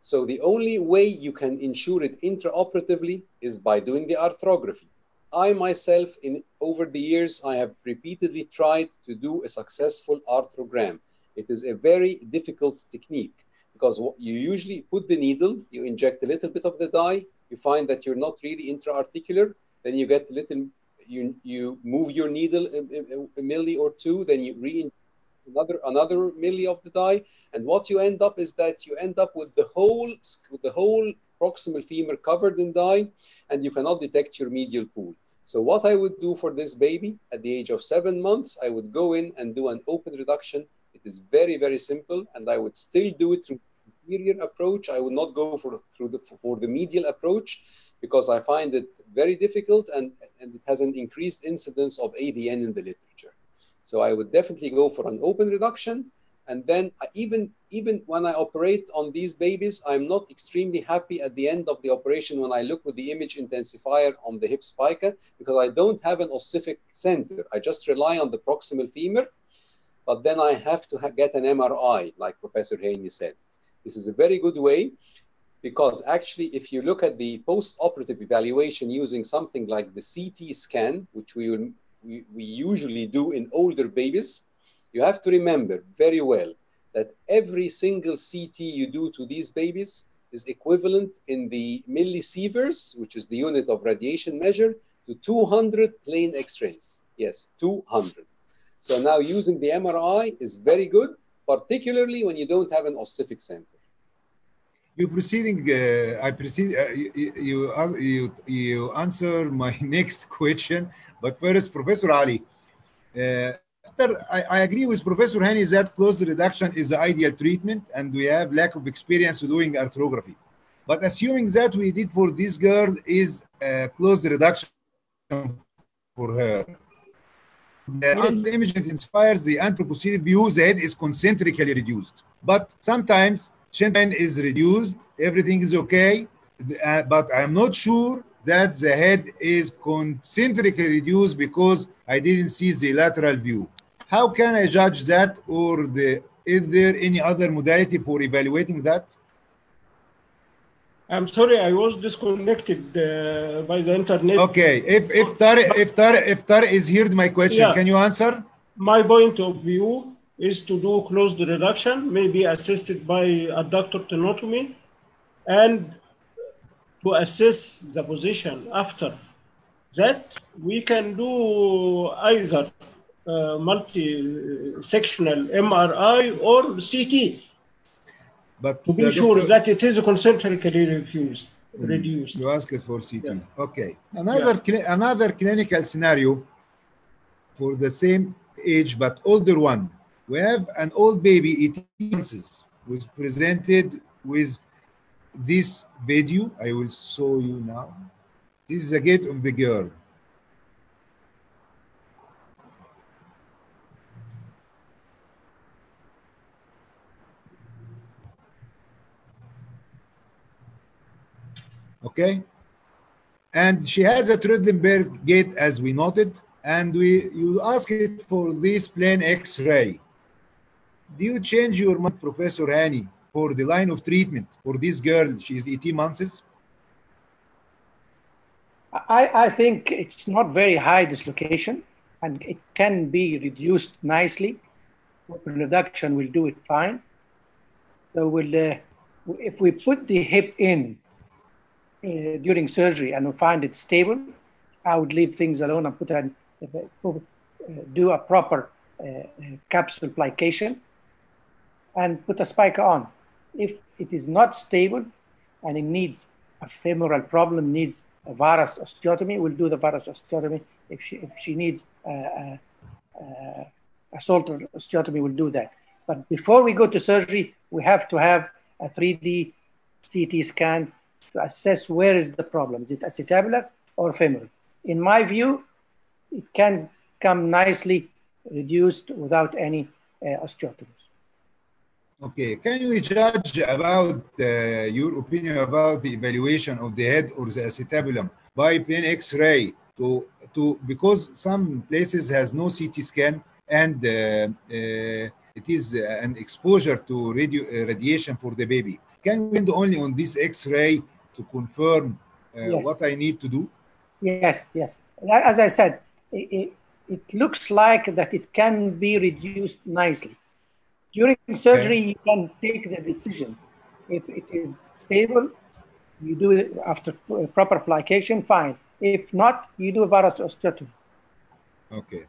So the only way you can ensure it intraoperatively is by doing the arthrography. I myself, in over the years, I have repeatedly tried to do a successful arthrogram. It is a very difficult technique because what you usually put the needle, you inject a little bit of the dye, you find that you're not really intra-articular, then you get a little, you you move your needle a, a, a milli or two, then you re another another milli of the dye, and what you end up is that you end up with the whole the whole proximal femur covered in dye, and you cannot detect your medial pool. So what I would do for this baby at the age of seven months, I would go in and do an open reduction. It is very very simple, and I would still do it through superior approach. I would not go for through the for the medial approach because I find it very difficult and, and it has an increased incidence of AVN in the literature. So I would definitely go for an open reduction. And then I, even, even when I operate on these babies, I'm not extremely happy at the end of the operation when I look with the image intensifier on the hip spica eh, because I don't have an ossific center. I just rely on the proximal femur, but then I have to get an MRI, like Professor Hani said. This is a very good way because actually, if you look at the post-operative evaluation using something like the CT scan, which we, we, we usually do in older babies, you have to remember very well that every single CT you do to these babies is equivalent in the millisieverts, which is the unit of radiation measure, to 200 plain X-rays. Yes, 200. So now using the MRI is very good, particularly when you don't have an ossific center. You proceeding, uh, I proceed, uh, you, you, you, you answer my next question, but first, Professor Ali, uh, after I, I, agree with Professor Hani that closed reduction is the ideal treatment and we have lack of experience doing arthrography. But assuming that we did for this girl is a closed reduction for her, the image inspires the anteroposterior view, the head is concentrically reduced. But sometimes Shin is reduced, everything is okay, uh, but I'm not sure that the head is concentrically reduced because I didn't see the lateral view. How can I judge that or the, is there any other modality for evaluating that? I'm sorry, I was disconnected uh, by the internet. Okay, if if Tariq if Tariq if Tariq is heard my question, yeah. can you answer? My point of view is to do closed reduction, maybe assisted by adductor tenotomy, and to assess the position after that, we can do either uh, multi-sectional MRI or CT but to be sure that it is concentrically reduced. Mm. reduced. You asked for CT. Yeah. Okay. Another yeah. another clinical scenario for the same age but older one. We have an old baby, 18 months, was presented with this video. I will show you now. This is the gait of the girl. okay? And she has a Trendelenburg gait as we noted, and we you ask it for this plain X-ray. Do you change your mind, Professor Hani, for the line of treatment for this girl? She's 18 months. I, I think it's not very high dislocation and it can be reduced nicely. Open reduction will do it fine. So we'll, uh, if we put the hip in uh, during surgery and we find it stable, I would leave things alone and put an, uh, do a proper uh, capsule plication and put a spica on. If it is not stable and it needs a femoral problem, needs a varus osteotomy, we'll do the varus osteotomy. If she, if she needs a, a, a Salter osteotomy, we'll do that. But before we go to surgery, we have to have a 3D CT scan to assess where is the problem. Is it acetabular or femoral? In my view, it can come nicely reduced without any uh, osteotomies. Okay, can you judge about uh, your opinion about the evaluation of the head or the acetabulum by plain X-ray to to because some places has no CT scan and uh, uh, it is an exposure to radio, uh, radiation for the baby. Can we do only on this X-ray to confirm uh, yes. what I need to do? Yes, yes. As I said, it, it, it, looks like that it can be reduced nicely. During surgery, okay. you can take the decision. If it is stable, you do it after proper application, fine. If not, you do a varus osteotomy. Okay.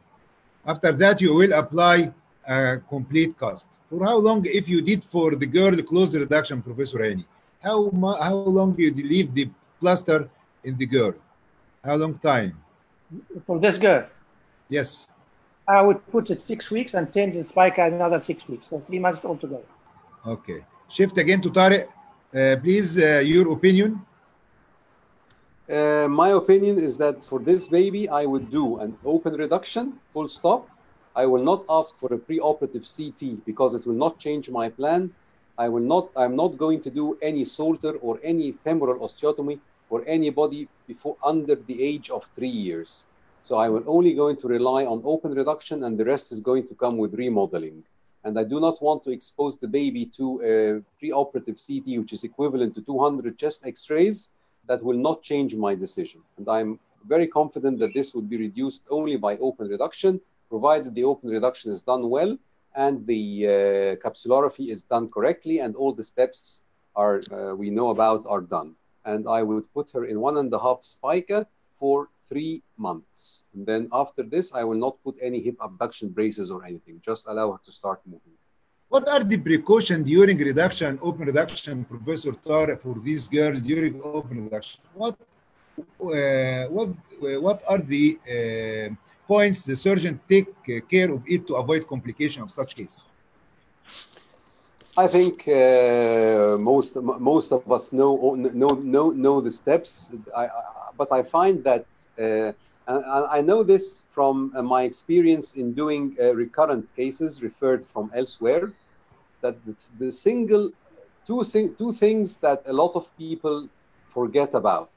After that, you will apply a complete cast. For how long, if you did for the girl close reduction, Professor Hani? how how long you leave the plaster in the girl? How long time? For this girl? Yes. I would put it six weeks and change the spica another six weeks, so three months altogether. Okay. Shift again to Tariq. Uh, please, uh, your opinion. Uh, my opinion is that for this baby, I would do an open reduction, full stop. I will not ask for a preoperative CT because it will not change my plan. I will not. I'm not going to do any Salter or any femoral osteotomy for anybody before under the age of three years. So I will only going to rely on open reduction, and the rest is going to come with remodeling. And I do not want to expose the baby to a preoperative CT, which is equivalent to 200 chest X-rays. That will not change my decision. And I'm very confident that this would be reduced only by open reduction, provided the open reduction is done well and the uh, capsulorrhaphy is done correctly and all the steps are uh, we know about are done. And I would put her in one and a half spica for three months. And then after this, I will not put any hip abduction braces or anything. Just allow her to start moving. What are the precautions during reduction, open reduction, Professor Tariq, for this girl during open reduction? What, uh, what, uh, what are the uh, points the surgeon take care of it to avoid complication of such case? I think uh, most most of us know know know know the steps, I, I, but I find that uh, and I know this from uh, my experience in doing recurrent cases referred from elsewhere, that the, the single two two things that a lot of people forget about.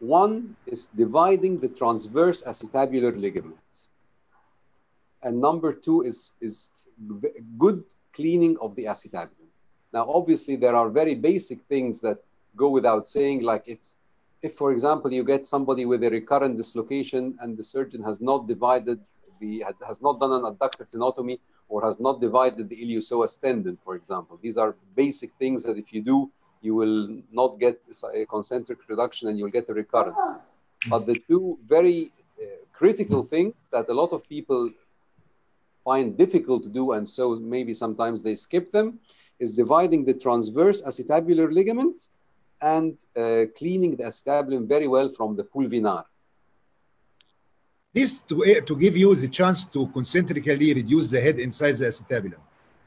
One is dividing the transverse acetabular ligament, and number two is is good cleaning of the acetabulum. Now, obviously, there are very basic things that go without saying, like if, if, for example, you get somebody with a recurrent dislocation and the surgeon has not divided the, has not done an adductor tenotomy or has not divided the iliopsoas tendon, for example. These are basic things that if you do, you will not get a concentric reduction and you'll get a recurrence. But the two very uh, critical things that a lot of people find difficult to do, and so maybe sometimes they skip them, is dividing the transverse acetabular ligament and uh, cleaning the acetabulum very well from the pulvinar. This to, to give you the chance to concentrically reduce the head inside the acetabulum.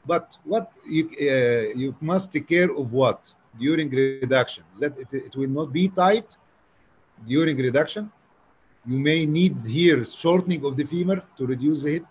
But what you, uh, you must take care of what during reduction? That it, it will not be tight during reduction. You may need here shortening of the femur to reduce the head.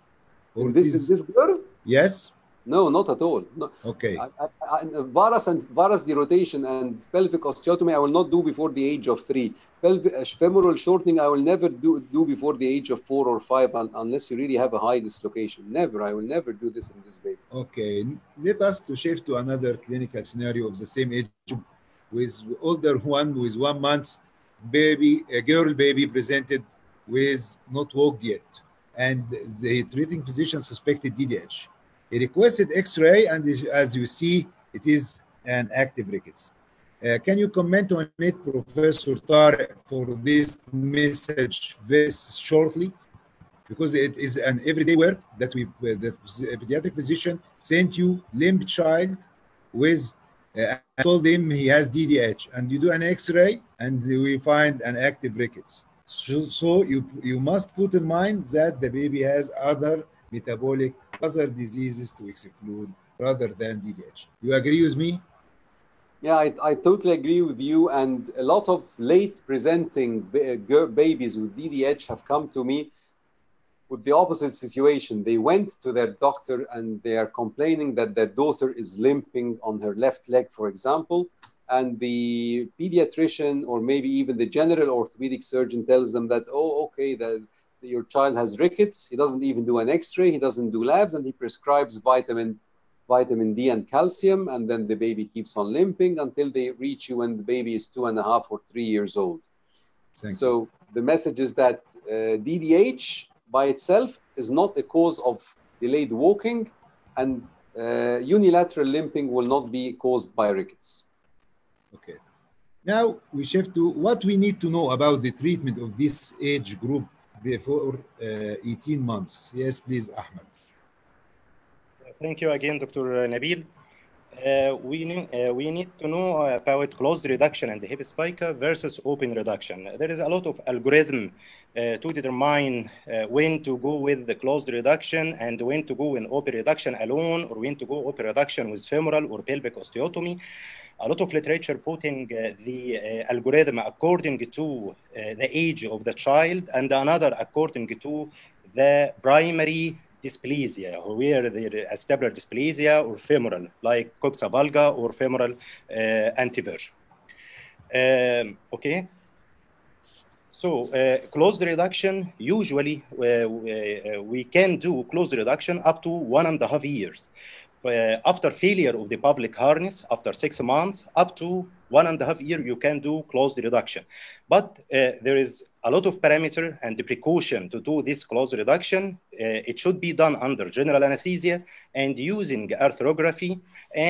Or this is this girl? Yes. No, not at all. No. Okay. I, I, I, varus and varus derotation and pelvic osteotomy I will not do before the age of three. Pelvic, uh, femoral shortening I will never do do before the age of four or five unless you really have a high dislocation. Never. I will never do this in this baby. Okay. Let us to shift to another clinical scenario of the same age with older one with one month baby, a girl baby presented with not walked yet, and the treating physician suspected DDH. He requested X-ray, and as you see, it is an active rickets. Uh, can you comment on it, Professor Tariq, for this message very shortly? Because it is an everyday work that we, uh, the pediatric physician sent you limp child with, uh, told him he has DDH, and you do an X-ray, and we find an active rickets. So, so you, you must put in mind that the baby has other metabolic other diseases to exclude rather than DDH. You agree with me? Yeah, I, I totally agree with you. And a lot of late presenting uh, babies with DDH have come to me with the opposite situation. They went to their doctor and they are complaining that their daughter is limping on her left leg, for example. And the pediatrician or maybe even the general orthopedic surgeon tells them that, oh, okay, that your child has rickets. He doesn't even do an X-ray. He doesn't do labs, and he prescribes vitamin, vitamin D and calcium, and then the baby keeps on limping until they reach you when the baby is two and a half or three years old. Thank so you. the message is that uh, DDH by itself is not a cause of delayed walking, and uh, unilateral limping will not be caused by rickets. Okay. Now we shift to what we need to know about the treatment of this age group before uh, 18 months. Yes, please, Ahmed. Thank you again, Dr. Nabil. Uh, we, need, uh, we need to know about closed reduction and the hip spica versus open reduction. There is a lot of algorithm uh, to determine uh, when to go with the closed reduction and when to go in open reduction alone or when to go open reduction with femoral or pelvic osteotomy. A lot of literature putting uh, the uh, algorithm according to uh, the age of the child and another according to the primary dysplasia, or where the acetabular dysplasia or femoral, like coxa valga or femoral anteversion. Um, okay. So uh, closed reduction, usually uh, we, uh, can do closed reduction up to one and a half years. after failure of the Pavlik harness, after six months, up to one and a half year, you can do closed reduction. But there is a lot of parameter and the precaution to do this closed reduction. it should be done under general anesthesia and using arthrography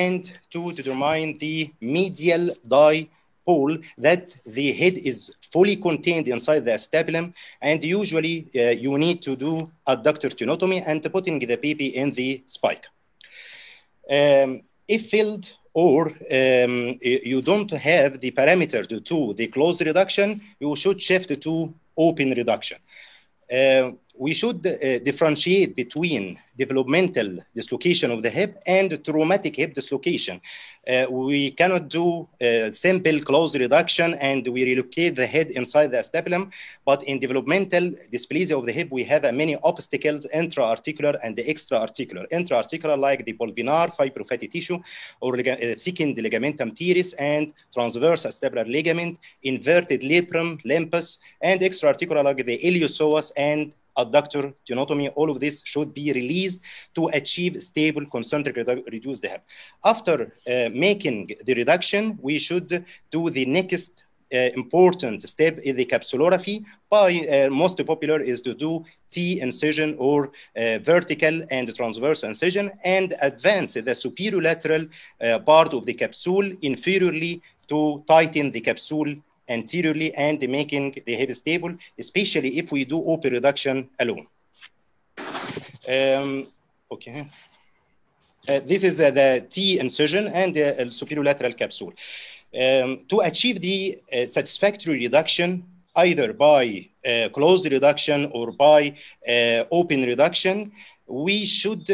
and to determine the medial dye pole that the head is fully contained inside the acetabulum and usually uh, you need to do adductor tenotomy and putting the baby in the spica. Um, if filled or um, you don't have the parameter to do the closed reduction, you should shift to open reduction. Uh, we should uh, differentiate between developmental dislocation of the hip and traumatic hip dislocation. Uh, we cannot do uh, simple closed reduction and we relocate the head inside the acetabulum, but in developmental dysplasia of the hip, we have many obstacles, intra-articular and extra-articular. Intra-articular like the pulvinar fibrofatty tissue or lig thickened ligamentum teres and transverse acetabular ligament, inverted labrum, limbus, and extra-articular like the iliopsoas and adductor tenotomy, all of this should be released to achieve stable concentric redu reduce the hip. After uh, making the reduction, we should do the next uh, important step in the capsulorrhaphy. By uh, most popular is to do T incision or uh, vertical and transverse incision and advance the superior lateral uh, part of the capsule inferiorly to tighten the capsule anteriorly and making the hip stable, especially if we do open reduction alone. Um, okay. Uh, this is uh, the T incision and the uh, superior lateral capsule. Um, to achieve the uh, satisfactory reduction, either by uh, closed reduction or by uh, open reduction, we should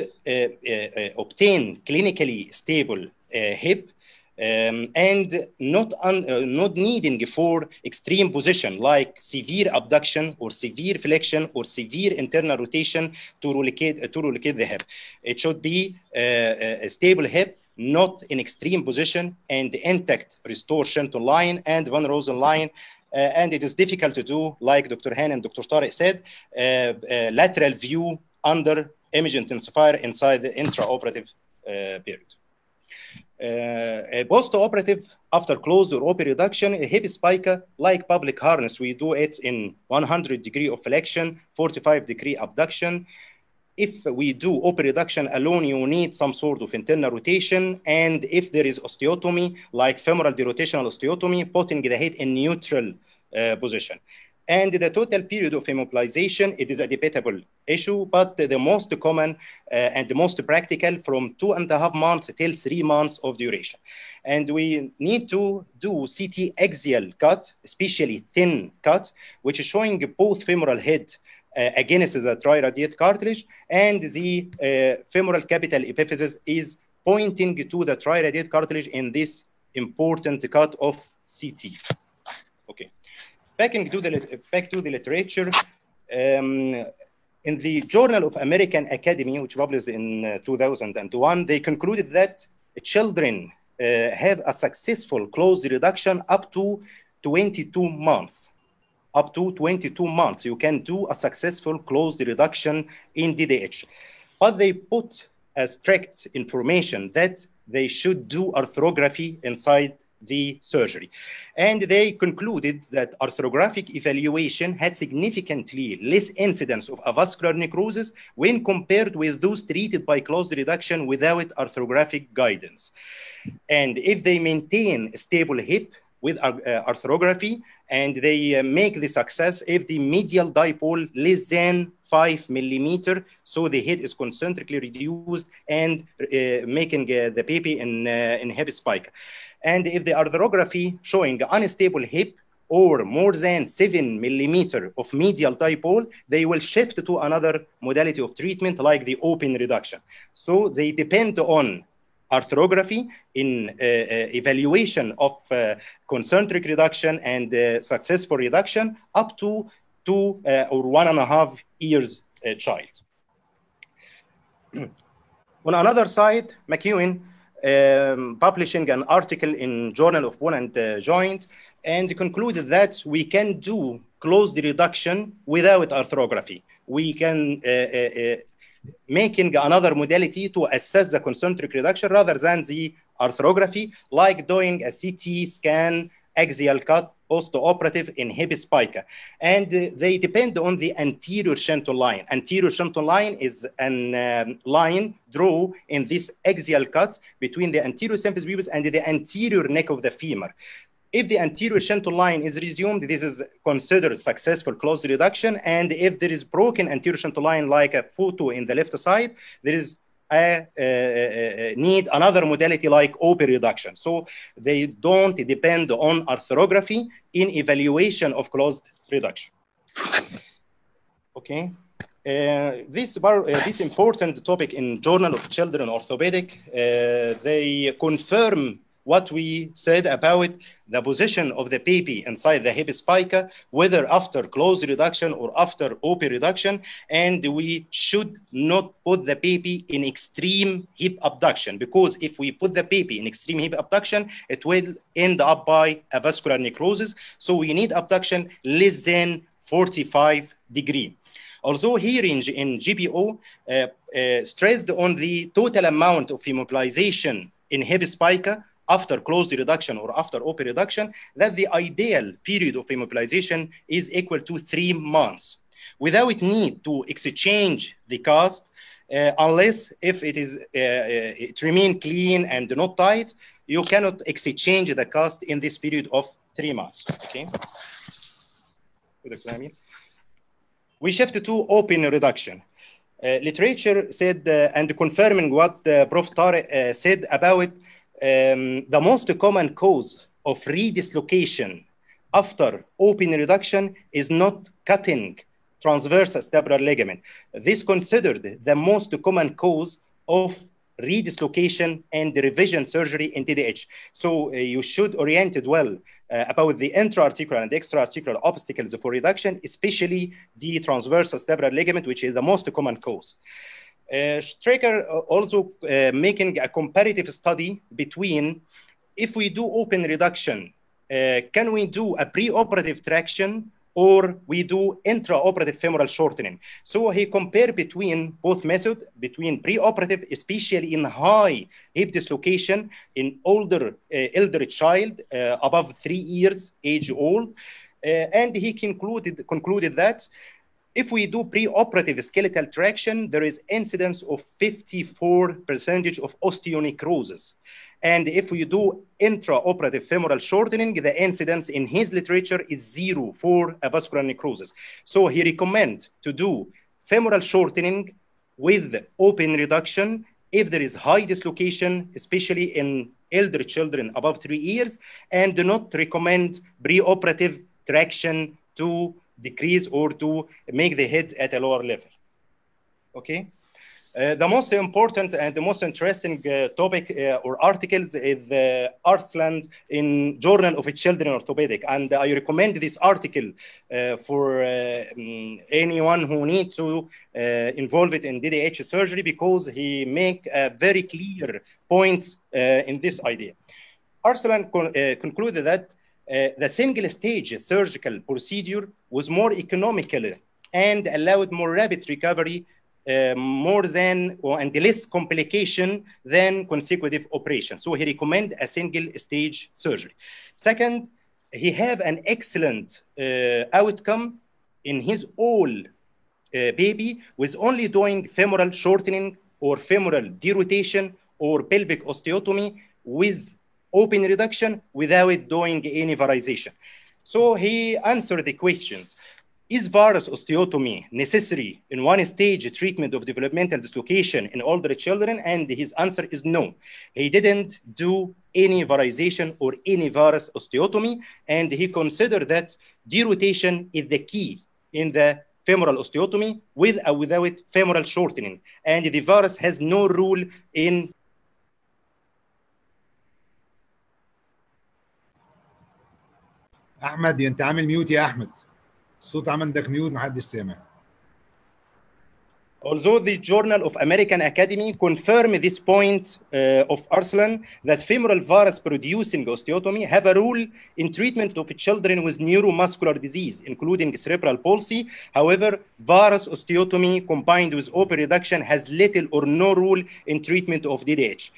obtain clinically stable hip um, and not, un, uh, not needing for extreme position like severe abduction or severe flexion or severe internal rotation to relocate, uh, to relocate the hip. It should be uh, a stable hip, not in extreme position and intact restore Shenton line and Von Rosen line uh, and it is difficult to do, like Dr. Han and Dr. Tariq said, uh, uh, lateral view under image intensifier inside the intraoperative period. Uh, post-operative after closed or open reduction, a hip spica like Pavlik harness, we do it in 100 degree of flexion, 45 degree abduction. If we do open reduction alone, you need some sort of internal rotation. And if there is osteotomy, like femoral derotational osteotomy, putting the head in neutral uh, position. And the total period of immobilization, it is a debatable issue, but the most common uh, and the most practical from two and a half months till three months of duration. And we need to do CT axial cut, especially thin cut, which is showing both femoral head uh, against the triradiate cartilage and the uh, femoral capital epiphysis is pointing to the triradiate cartilage in this important cut of CT. Okay back to the, back to the literature, um, in the Journal of American Academy, which published in uh, 2001, they concluded that children uh, have a successful closed reduction up to 22 months. Up to 22 months, you can do a successful closed reduction in DDH. But they put a strict information that they should do arthrography inside the surgery. And they concluded that arthrographic evaluation had significantly less incidence of avascular necrosis when compared with those treated by closed reduction without arthrographic guidance. And if they maintain a stable hip with uh, arthrography and they uh, make the success if the medial dye pool less than five millimeter, so the head is concentrically reduced and uh, making uh, the baby in, uh, in spica. And if the arthrography showing unstable hip or more than seven millimeter of medial dye pool, they will shift to another modality of treatment like the open reduction. So they depend on arthrography in uh, uh, evaluation of uh, concentric reduction and uh, successful reduction up to two uh, or one and a half years uh, child. On another side, McEwen um, publishing an article in Journal of Bone and uh, Joint and concluded that we can do closed reduction without arthrography. We can uh, uh, uh, making another modality to assess the concentric reduction rather than the arthrography, like doing a CT scan, axial cut, post-operative in hip spica. And uh, they depend on the anterior Shenton line. Anterior Shenton line is an um, line draw in this axial cut between the anterior symphysis pubis and the anterior neck of the femur. If the anterior Shenton line is resumed, this is considered successful closed reduction. And if there is broken anterior Shenton line, like a photo in the left side, there is a, need another modality like OP reduction. So they don't depend on arthrography in evaluation of closed reduction. Okay. Uh, this, bar, uh, this important topic in Journal of Children Orthopedic, uh, they confirm what we said about the position of the baby inside the hip spica, whether after closed reduction or after OP reduction, and we should not put the baby in extreme hip abduction because if we put the baby in extreme hip abduction, it will end up by a vascular necrosis. So we need abduction less than 45 degree. Although hearing in GPO uh, uh, stressed on the total amount of immobilization in hip spica after closed reduction or after OP reduction, that the ideal period of immobilization is equal to three months without need to exchange the cast uh, unless if it is uh, it remain clean and not tight, you cannot exchange the cast in this period of three months. Okay. We shift to open reduction. Uh, literature said uh, and confirming what uh, Prof. Uh, said about um, the most common cause of redislocation after open reduction is not cutting transverse acetabular ligament. This considered the most common cause of redislocation and revision surgery in DDH. So uh, you should orient it well uh, about the intra-articular and extra-articular obstacles for reduction, especially the transverse acetabular ligament, which is the most common cause. Uh, Straker also uh, making a comparative study between if we do open reduction, uh, can we do a preoperative traction or we do intraoperative femoral shortening. So he compared between both methods, between preoperative, especially in high hip dislocation in older uh, elder child uh, above three years age old, uh, and he concluded concluded that if we do preoperative skeletal traction, there is incidence of 54 percentage of osteonecrosis. And if we do intraoperative femoral shortening, the incidence in his literature is zero for vascular necrosis. So he recommends to do femoral shortening with open reduction if there is high dislocation, especially in elder children above three years, and do not recommend preoperative traction to decrease or to make the head at a lower level. Okay. Uh, the most important and the most interesting uh, topic uh, or articles is the Arslan's in Journal of Children Orthopedic. And I recommend this article uh, for um, anyone who needs to uh, involve it in DDH surgery because he make very clear points in this idea. Arslan con concluded that uh, the single stage surgical procedure was more economical and allowed more rapid recovery uh, more than or, and less complication than consecutive operation. So he recommend a single stage surgery. Second, he have an excellent uh, outcome in his all uh, baby with only doing femoral shortening or femoral derotation or pelvic osteotomy with open reduction without doing any varization. So he answered the questions. is varus osteotomy necessary in one stage treatment of developmental dislocation in older children? And his answer is no. He didn't do any varization or any varus osteotomy, and he considered that derotation is the key in the femoral osteotomy with or without femoral shortening. And the varus has no role in احمد انت عامل ميوت يا احمد الصوت عندك ميوت محدش سامع Although the Journal of American Academy confirm this point uh, of Arslan that femoral varus producing osteotomy have a role in treatment of children with neuromuscular disease, including cerebral palsy. However, varus osteotomy combined with open reduction has little or no role in treatment of DDH.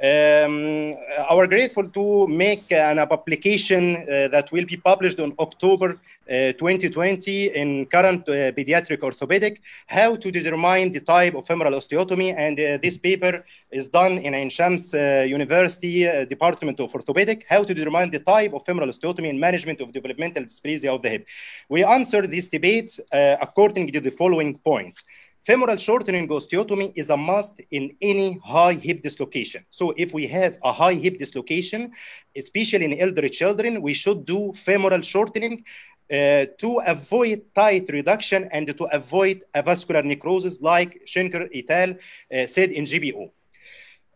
Um, our grateful to make an application uh, that will be published on October uh, 2020 in current uh, pediatric orthopedic, how to determine the type of femoral osteotomy. And uh, this paper is done in Ain Shams uh, University uh, Department of Orthopedic, how to determine the type of femoral osteotomy and management of developmental dysplasia of the hip. We answer this debate according to the following point femoral shortening osteotomy is a must in any high hip dislocation. So if we have a high hip dislocation, especially in elderly children, we should do femoral shortening uh, to avoid tight reduction and to avoid avascular necrosis like Sankar et al. Uh, said in GBO.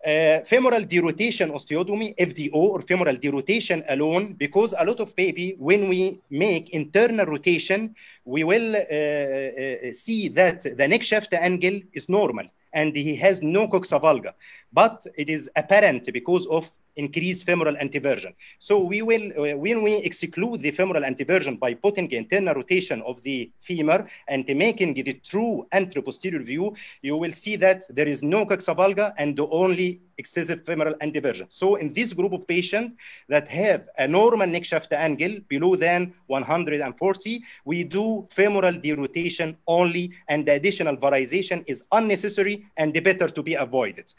Uh, femoral derotation osteotomy, FDO, or femoral derotation alone, because a lot of baby, when we make internal rotation, we will uh, uh, see that the neck shaft angle is normal and he has no coxa valga, but it is apparent because of increased femoral anteversion. So we will, uh, when we exclude the femoral anteversion by putting internal rotation of the femur and making the true anteroposterior view, you will see that there is no coxa valga and the only excessive femoral anteversion. So in this group of patients that have a normal neck shaft angle below than 140, we do femoral derotation only and the additional varization is unnecessary and better to be avoided.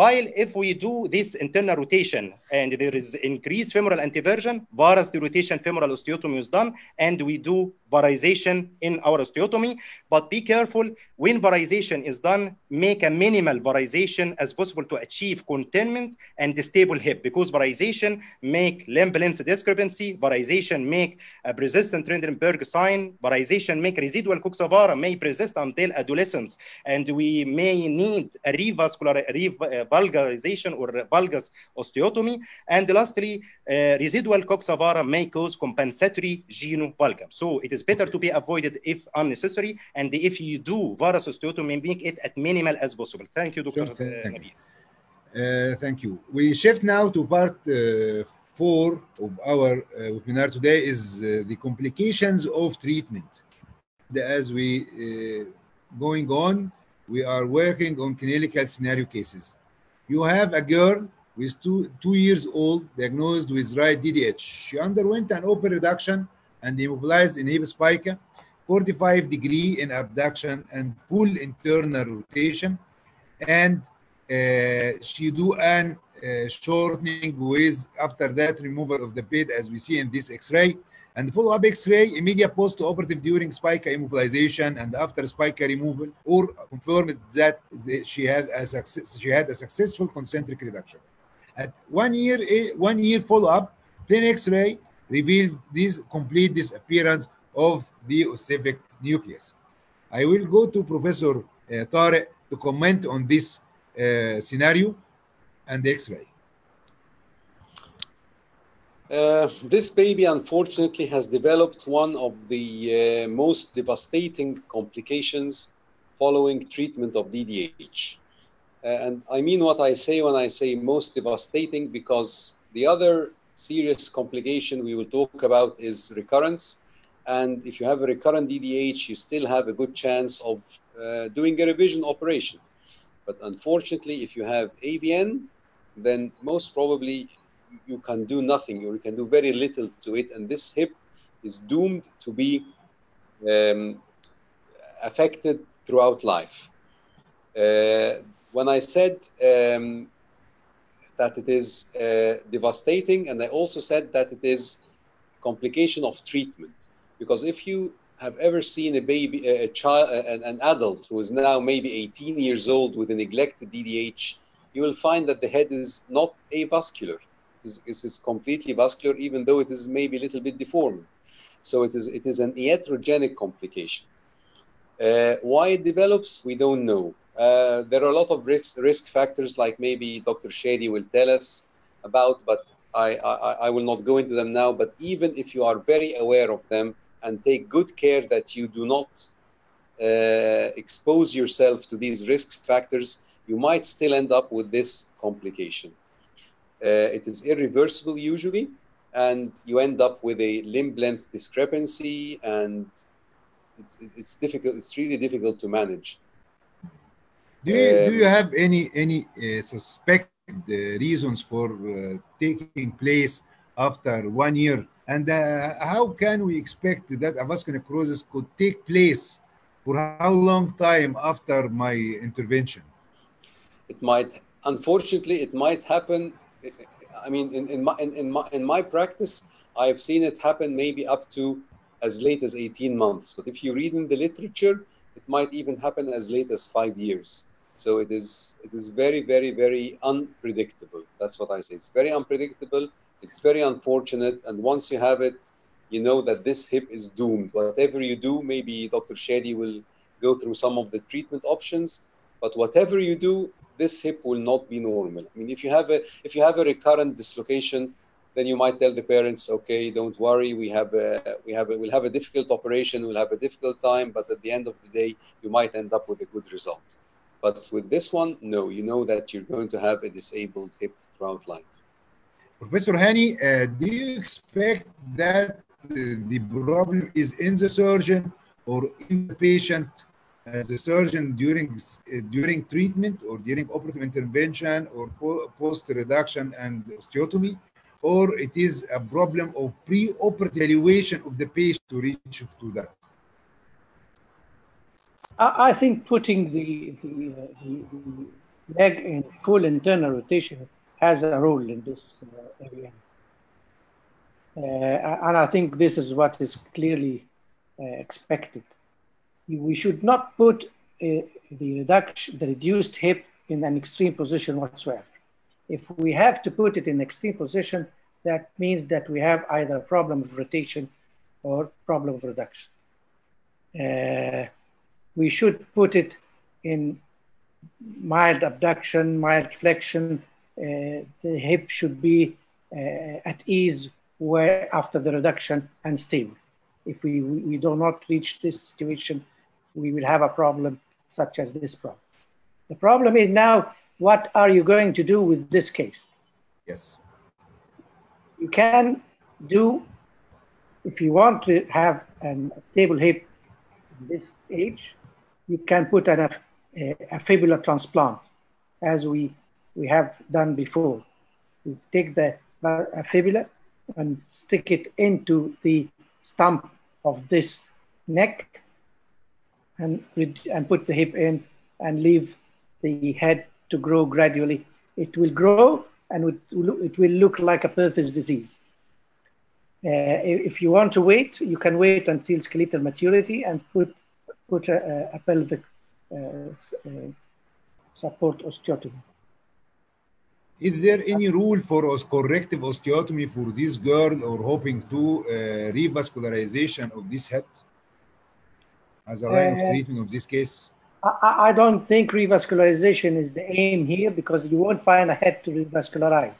While if we do this internal rotation and there is increased femoral anteversion, varus derotation femoral osteotomy is done and we do varization in our osteotomy. But be careful when varization is done, make a minimal varization as possible to achieve containment and stable hip because varization make limb length discrepancy, varization make a persistent Trendelenburg sign, varization make residual coxavara may persist until adolescence, and we may need a revascular or valgus osteotomy. And lastly, uh, residual coxavara may cause compensatory genu-valgum. So it is better to be avoided if unnecessary, and if you do osteotomy, make it as minimal as possible. Thank you, Dr. Sure, thank, uh, thank you. We shift now to part uh, four of our uh, webinar today is uh, the complications of treatment. As we uh, going on, we are working on clinical scenario cases. You have a girl with two, two years old diagnosed with right DDH. She underwent an open reduction and immobilized in hip spica, 45 degree in abduction and full internal rotation. And uh, she do an uh, shortening with, after that, removal of the bed as we see in this X-ray. And follow-up X-ray, immediate post-operative during spica immobilization and after spica removal, or confirmed that she had a success, she had a successful concentric reduction. At one year, one year follow-up, plain X-ray revealed this complete disappearance of the ossific nucleus. I will go to Professor uh, to comment on this uh, scenario and the X-ray. Uh, this baby unfortunately has developed one of the uh, most devastating complications following treatment of DDH. Uh, and I mean what I say when I say most devastating because the other serious complication we will talk about is recurrence. And if you have a recurrent DDH, you still have a good chance of uh, doing a revision operation. But unfortunately, if you have AVN, then most probably you can do nothing or you can do very little to it. And this hip is doomed to be um, affected throughout life. Uh, when I said um, that it is uh, devastating, and I also said that it is complication of treatment. Because if you have ever seen a baby, a, child, an, an adult who is now maybe 18 years old with a neglected DDH, you will find that the head is not avascular. It is, it is completely vascular, even though it is maybe a little bit deformed. So it is, it is an iatrogenic complication. Uh, why it develops, we don't know. Uh, there are a lot of risk, risk factors, like maybe Dr. Shady will tell us about, but I, I, I will not go into them now. But even if you are very aware of them and take good care that you do not uh, expose yourself to these risk factors, you might still end up with this complication. Uh, it is irreversible usually, and you end up with a limb length discrepancy, and it's, it's difficult. It's really difficult to manage. Do you, do Um, you have any any uh, suspected uh, reasons for uh, taking place after one year? And uh, how can we expect that a avascular necrosis could take place? For how long time after my intervention? it might unfortunately it might happen. I mean in, in my in, in my in my practice i've seen it happen maybe up to as late as 18 months. But if you read in the literature it might even happen as late as five years. So it is it is very very very unpredictable. That's what i say. It's very unpredictable it's very unfortunate and once you have it you know that this hip is doomed whatever you do maybe dr shady will go through some of the treatment options but whatever you do this hip will not be normal. I mean, if you have a if you have a recurrent dislocation, then you might tell the parents, okay, don't worry, we have a we have a, we'll have a difficult operation, we'll have a difficult time, but at the end of the day, you might end up with a good result. But with this one, no, you know that you're going to have a disabled hip throughout life. Professor Hani, uh, do you expect that uh, the problem is in the surgeon or in the patient as a surgeon during uh, during treatment or during operative intervention or po- post reduction and osteotomy, or it is a problem of pre-operative evaluation of the patient to reach to that? I, think putting the, uh, the, the leg in full internal rotation has a role in this uh, area. Uh, and I think this is what is clearly uh, expected. We should not put the reduction, the reduced hip in an extreme position whatsoever. If we have to put it in extreme position, that means that we have either a problem of rotation or problem of reduction. Uh, we should put it in mild abduction, mild flexion. Uh, the hip should be uh, at ease where after the reduction and stable. If we, we do not reach this situation, we will have a problem such as this problem. The problem is now, what are you going to do with this case? Yes. You can do, if you want to have an, a stable hip in this age, you can put an, a, a fibula transplant, as we, we have done before. We take the fibula and stick it into the stump of this neck and, and put the hip in and leave the head to grow gradually. It will grow and it will look like a Perthes disease. Uh, if you want to wait, you can wait until skeletal maturity and put, put a, a pelvic uh, uh, support osteotomy. Is there any rule for corrective osteotomy for this girl or hoping to uh, revascularization of this head as a line of Uh, treatment of this case? I, I don't think revascularization is the aim here because you won't find a head to revascularize.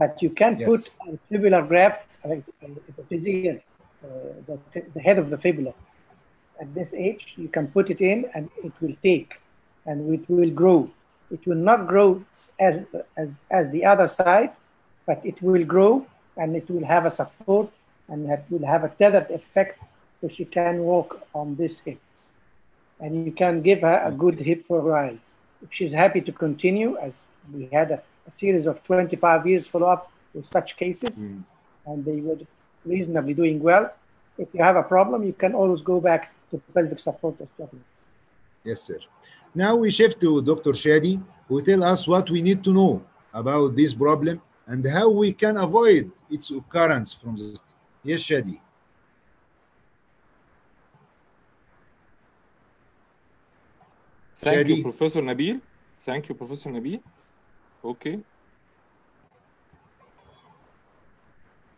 But you can Yes. put a fibular graft, uh, uh, the uh, the, the head of the fibula. At this age, you can put it in and it will take and it will grow. It will not grow as, as, as the other side, but it will grow and it will have a support and it will have a tethered effect so she can walk on this hip and you can give her a good hip for a while. If she's happy to continue, as we had a, a series of 25 years follow up with such cases, Mm. and they were reasonably doing well. If you have a problem, you can always go back to pelvic support. Yes, sir. Now we shift to Dr. Shadi, who tell us what we need to know about this problem and how we can avoid its occurrence from this. Yes, Shadi. Thank you, Professor Nabil. Thank you, Professor Nabil. Okay.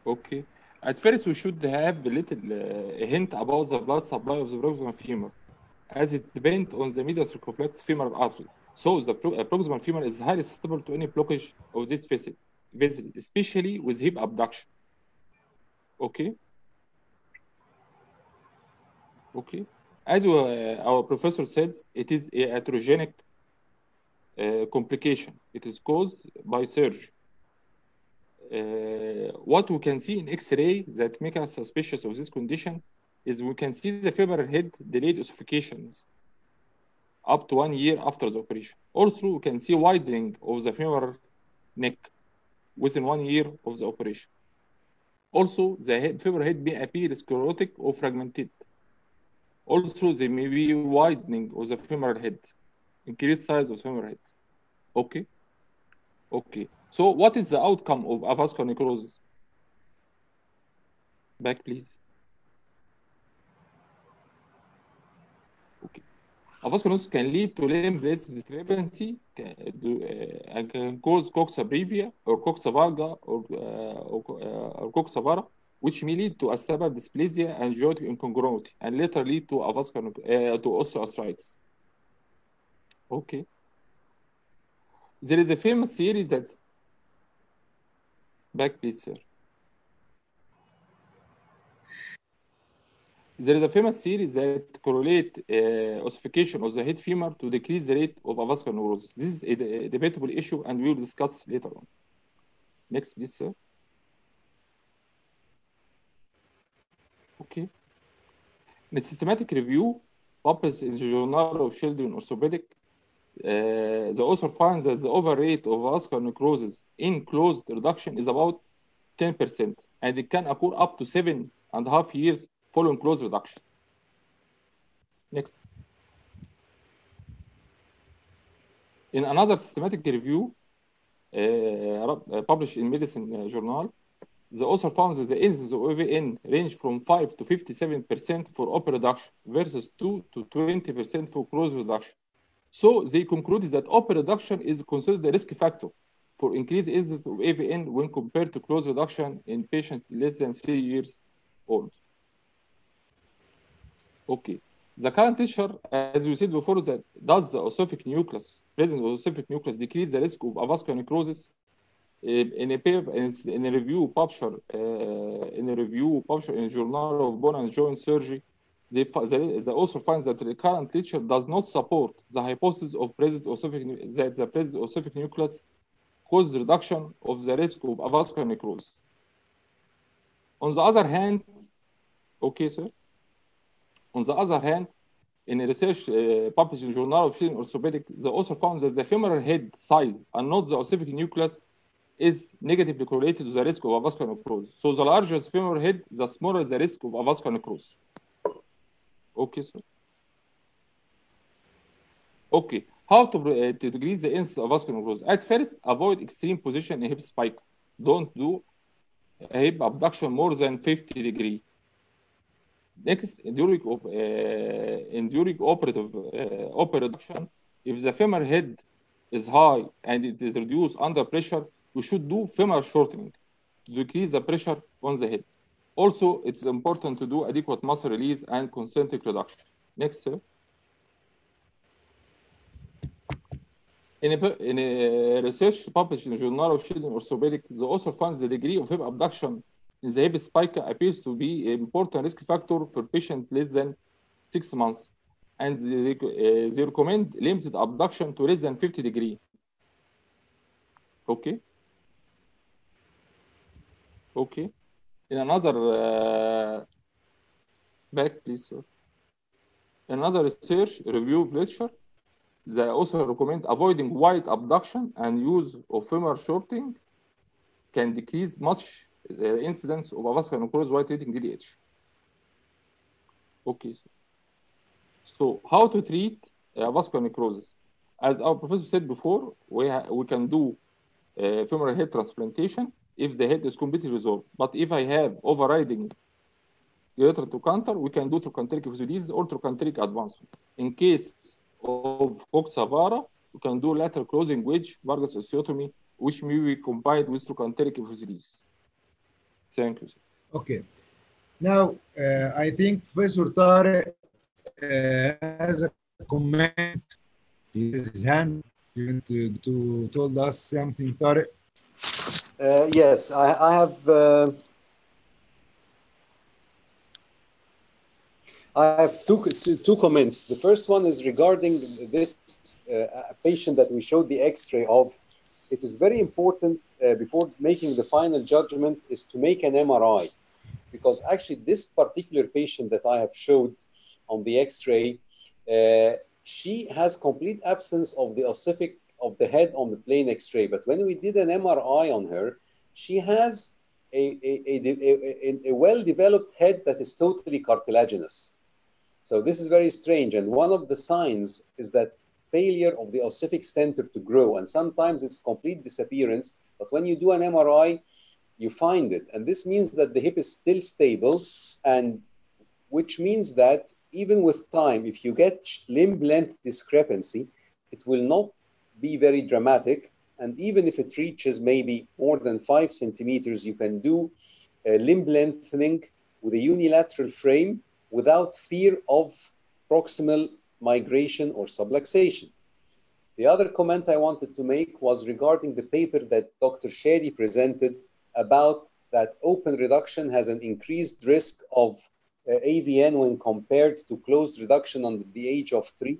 Okay. At first, we should have a little uh, hint about the blood supply of the broken femur as it depends on the medial circumflex femoral artery. So the uh, proximal femur is highly susceptible to any blockage of this vessel, vessel especially with hip abduction. Okay. Okay. As uh, our professor said, it is a iatrogenic uh, complication. It is caused by surgery. Uh, what we can see in X-ray that make us suspicious of this condition is we can see the femoral head delayed ossifications up to one year after the operation. Also, we can see widening of the femoral neck within one year of the operation. Also, the head, femoral head may appear sclerotic or fragmented. Also, there may be widening of the femoral head, increased size of femoral head. Okay. Okay. So, what is the outcome of avascular necrosis? Back, please. Okay. Avascular necrosis can lead to limb blades discrepancy can, uh, and can cause coxa breva or coxa valga or, uh, or, uh, or coxa vara, which may lead to a acetabular dysplasia and geotic incongruity, and later lead to avascular uh, to osteoarthritis. Okay. There is a famous theory that's back, please, sir. There is a famous theory that correlate uh, ossification of the head femur to decrease the rate of avascular necrosis. This is a, a debatable issue, and we will discuss later on. Next, please, sir. Okay. In a systematic review published in the Journal of Children Orthopedic, uh, the author finds that the over rate of vascular necrosis in closed reduction is about 10%, and it can occur up to seven and a half years following closed reduction. Next. In another systematic review uh, uh, published in Medicine uh, Journal, the author found that the incidence of AVN range from 5 to 57% for open reduction versus 2 to 20% for closed reduction. So they concluded that open reduction is considered a risk factor for increased incidence of AVN when compared to closed reduction in patients less than three years old. Okay. The current literature, as we said before, that does the ossific nucleus, presence of ossific nucleus, decrease the risk of avascular necrosis? In a paper, in a review published, uh, in a review published in Journal of Bone and Joint Surgery, they, they, they also find that the current literature does not support the hypothesis of presence ossific, that the presence ossific nucleus causes reduction of the risk of avascular necrosis. On the other hand, okay, sir. On the other hand, in a research uh, published in Journal of Children Orthopedic, the author found that the femoral head size and not the ossific nucleus is negatively correlated to the risk of avascular necrosis. So the larger the femoral head, the smaller the risk of avascular necrosis. Okay, sir. Okay, how to, uh, to decrease the incidence of vascular necrosis? At first, avoid extreme position in hip spica. Don't do hip abduction more than 50 degree. Next, during, uh, in during operative uh, operation, if the femur head is high and it is reduced under pressure, we should do femur shortening to decrease the pressure on the head. Also, it's important to do adequate muscle release and concentric reduction. Next, sir. In a, in a research published in the Journal of Children Orthopedic, the author finds the degree of hip abduction the hip spica appears to be an important risk factor for patients less than six months. And they, uh, they recommend limited abduction to less than 50 degree. Okay. Okay. In another, uh, back please, sir. In another research review of literature, they also recommend avoiding wide abduction and use of femoral shorting can decrease much the incidence of avascular necrosis while treating DDH. Okay. So, how to treat uh, avascular necrosis? As our professor said before, we, we can do uh, femoral head transplantation if the head is completely resolved. But if I have overriding greater trochanter, we can do trochanteric disease or trochanteric advancement. In case of Coxa-Vara, we can do lateral closing wedge valgus osteotomy, which may be combined with trochanteric epiphyseal. Thank you. Okay. Now, uh, I think Professor Tariq uh, has a comment. He has his hand to, to, to told us something, Tariq. Uh, yes, I, I have. Uh, I have two, two, two comments. The first one is regarding this uh, patient that we showed the X-ray of. It is very important uh, before making the final judgment is to make an MRI, because actually this particular patient that I have showed on the X-ray, uh, she has complete absence of the ossific of the head on the plain X-ray. But when we did an MRI on her, she has a, a, a, a, a well-developed head that is totally cartilaginous. So this is very strange. And one of the signs is that failure of the ossific center to grow. And sometimes it's complete disappearance. But when you do an MRI, you find it. And this means that the hip is still stable. And which means that even with time, if you get limb length discrepancy, it will not be very dramatic. And even if it reaches maybe more than five centimeters, you can do limb lengthening with a unilateral frame without fear of proximal migration or subluxation. The other comment I wanted to make was regarding the paper that Dr. Shady presented about that open reduction has an increased risk of uh, AVN when compared to closed reduction under the age of three.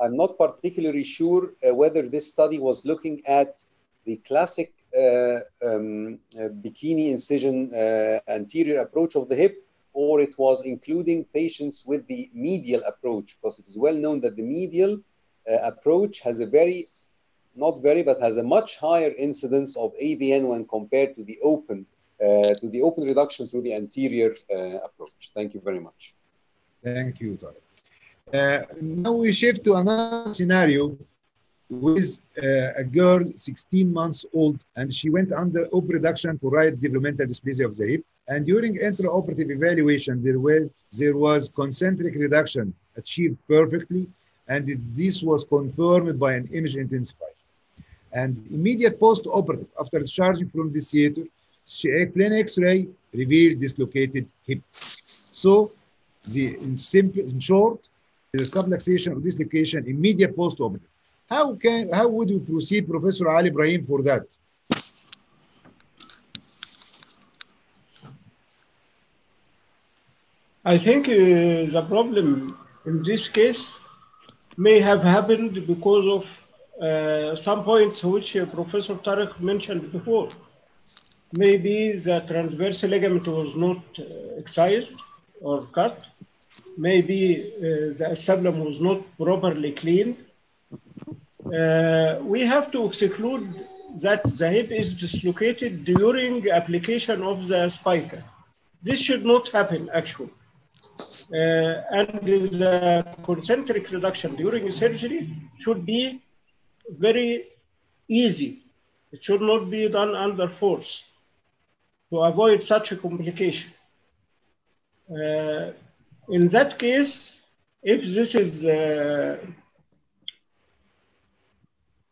I'm not particularly sure uh, whether this study was looking at the classic uh, um, bikini incision anterior approach of the hip or it was including patients with the medial approach, because it is well known that the medial uh, approach has a very, not very, but has a much higher incidence of AVN when compared to the open, uh, to the open reduction through the anterior uh, approach. Thank you very much. Thank you, Tariq. Uh, now we shift to another scenario with uh, a girl 16 months old and she went under open reduction for right developmental dysplasia of the hip and during intraoperative evaluation, there was, there was concentric reduction achieved perfectly, and it, this was confirmed by an image intensifier. And immediate post-operative, after discharging from the theater, a plain X-ray revealed dislocated hip. So, the, in, simple, in short, the subluxation or dislocation immediate post-operative. How can how would you proceed, Professor Ali Ibrahim, for that? I think uh, the problem in this case may have happened because of uh, some points which uh, Professor Tariq mentioned before. Maybe the transverse ligament was not uh, excised or cut. Maybe uh, the acetabulum was not properly cleaned. Uh, we have to exclude that the hip is dislocated during application of the spica. This should not happen actually. Uh, and the concentric reduction during surgery should be very easy. It should not be done under force to avoid such a complication. Uh, in that case, if this is uh,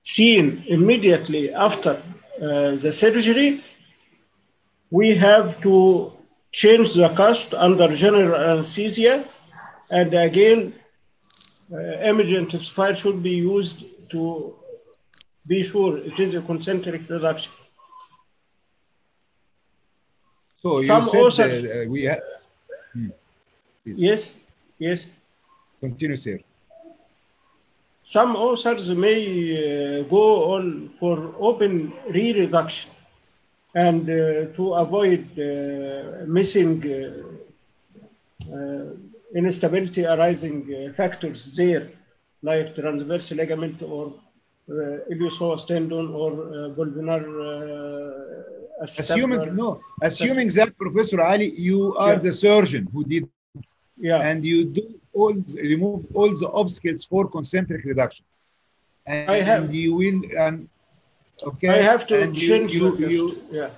seen immediately after uh, the surgery, we have to change the cast under general anesthesia. And again, uh, image intensifier should be used to be sure it is a concentric reduction. So you Some said authors- uh, uh, we have. Hmm. Yes, yes. Continue, sir. Some authors may uh, go on for open re-reduction and uh, to avoid uh, missing uh, uh, instability arising uh, factors there, like transverse ligament or uh, iliopsoas tendon or uh, pulvinar uh, Assuming no, assuming that Professor Ali, you are Yeah. the surgeon who did, Yeah, and you do all remove all the obstacles for concentric reduction, and I have. you will and okay. I have to and change you, the you, yeah.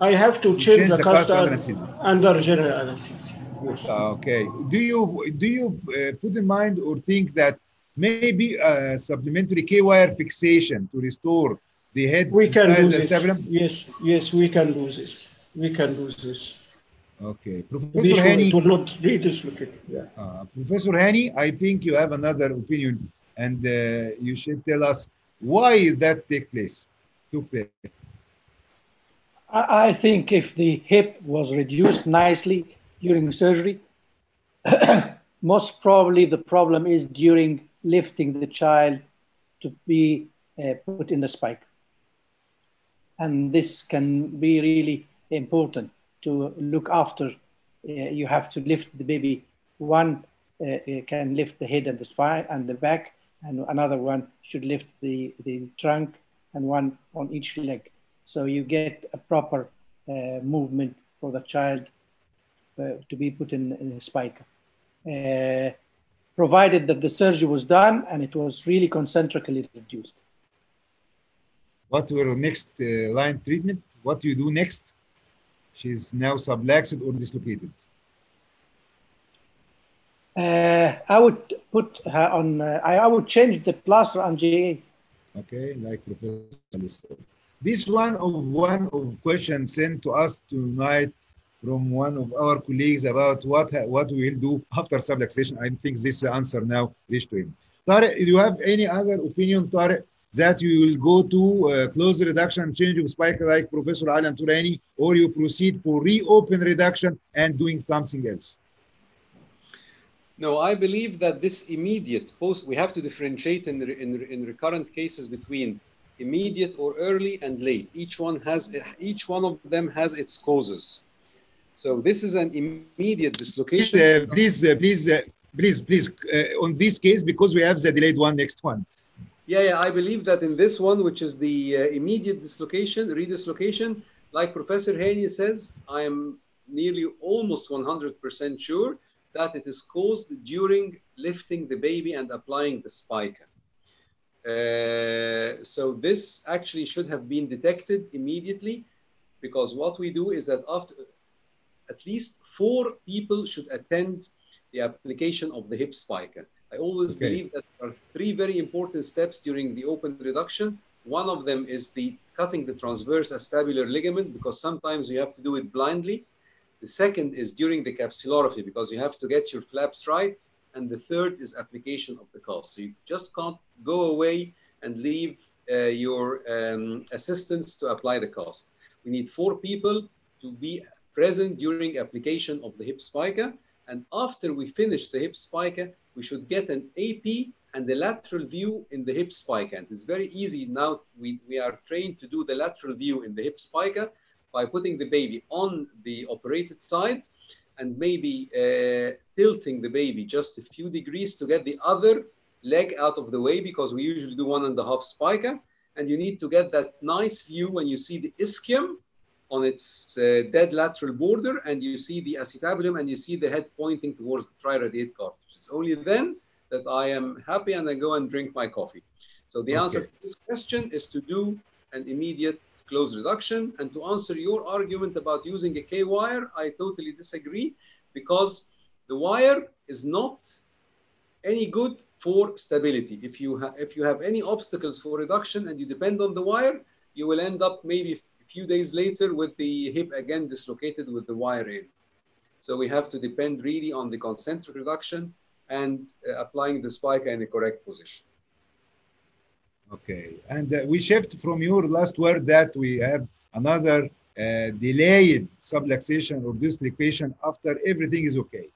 I have to change, change the, the cast cast of under general anesthesia. Yes. Okay. Do you do you uh, put in mind or think that maybe a supplementary K-wire fixation to restore the head We can do this. Yes, yes, we can do this. We can do this. Okay. Professor sure Hani, it will not redislocate. Yeah. uh, Professor Hani, I think you have another opinion and uh, you should tell us why that take place, took place. I think if the hip was reduced nicely during surgery, most probably the problem is during lifting the child to be uh, put in the spica. And this can be really important to look after. Uh, you have to lift the baby. One uh, uh, can lift the head and the spine and the back, and another one should lift the, the trunk, and one on each leg. So you get a proper uh, movement for the child uh, to be put in, in a spica. Uh, provided that the surgery was done and it was really concentrically reduced. What were next uh, line treatment? What do you do next? She's now subluxed or dislocated. Uh, I would put her on, uh, I, I would change the plaster on GA. Okay, like Professor. This one of one of questions sent to us tonight from one of our colleagues about what what we will do after subluxation. I think this answer now reached to him. Tariq, do you have any other opinion, Tariq, that you will go to uh, close reduction, change of spica like Professor Alan Turani, or you proceed for reopen reduction and doing something else? No, I believe that this immediate post, we have to differentiate in, in, in recurrent cases between immediate or early and late. Each one has, each one of them has its causes. So this is an immediate dislocation. uh, please, uh, please, uh, please, please, uh, on this case, because we have the delayed one, next one. Yeah, yeah, I believe that in this one, which is the uh, immediate dislocation, redislocation, like Professor Hani says, I am nearly almost 100% sure that it is caused during lifting the baby and applying the spica. Uh, so this actually should have been detected immediately because what we do is that after at least four people should attend the application of the hip spica. I always Okay. believe that there are three very important steps during the open reduction. One of them is the cutting the transverse acetabular ligament because sometimes you have to do it blindly. The second is during the capsulorrhaphy because you have to get your flaps right. And the third is application of the cast. So you just can't go away and leave uh, your um, assistants to apply the cast. We need four people to be present during application of the hip spica. And after we finish the hip spica, we should get an AP and the lateral view in the hip spica. And it's very easy now. We, we are trained to do the lateral view in the hip spica by putting the baby on the operated side and maybe uh, tilting the baby just a few degrees to get the other leg out of the way because we usually do one and a half spica. And you need to get that nice view when you see the ischium on its uh, dead lateral border and you see the acetabulum and you see the head pointing towards the triradiate cartilage. It's only then that I am happy and I go and drink my coffee. So the answer to this question is to do an immediate close reduction. And to answer your argument about using a K wire, I totally disagree because the wire is not any good for stability. If you if you have any obstacles for reduction and you depend on the wire, you will end up maybe a few days later with the hip again dislocated with the wire in. So we have to depend really on the concentric reduction and uh, applying the spica in the correct position. Okay, and uh, we shift from your last word that we have another uh, delayed subluxation or dislocation after everything is okay.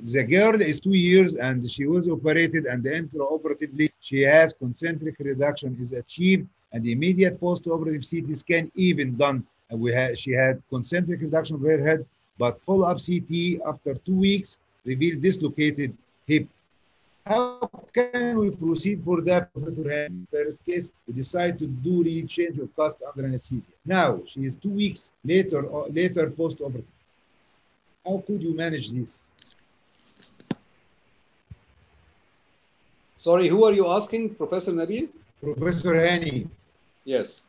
The girl is two years and she was operated and intraoperatively she has concentric reduction is achieved and the immediate post-operative CT scan even done. And we had she had concentric reduction of her head, but follow-up CT after two weeks revealed dislocated hip how can we proceed for that, Professor Hani? First case, we decide to do the change of cast under anesthesia. Now, she is two weeks later or later post-operative. How could you manage this? Sorry, who are you asking, Professor Nabil? Professor Hani, Yes.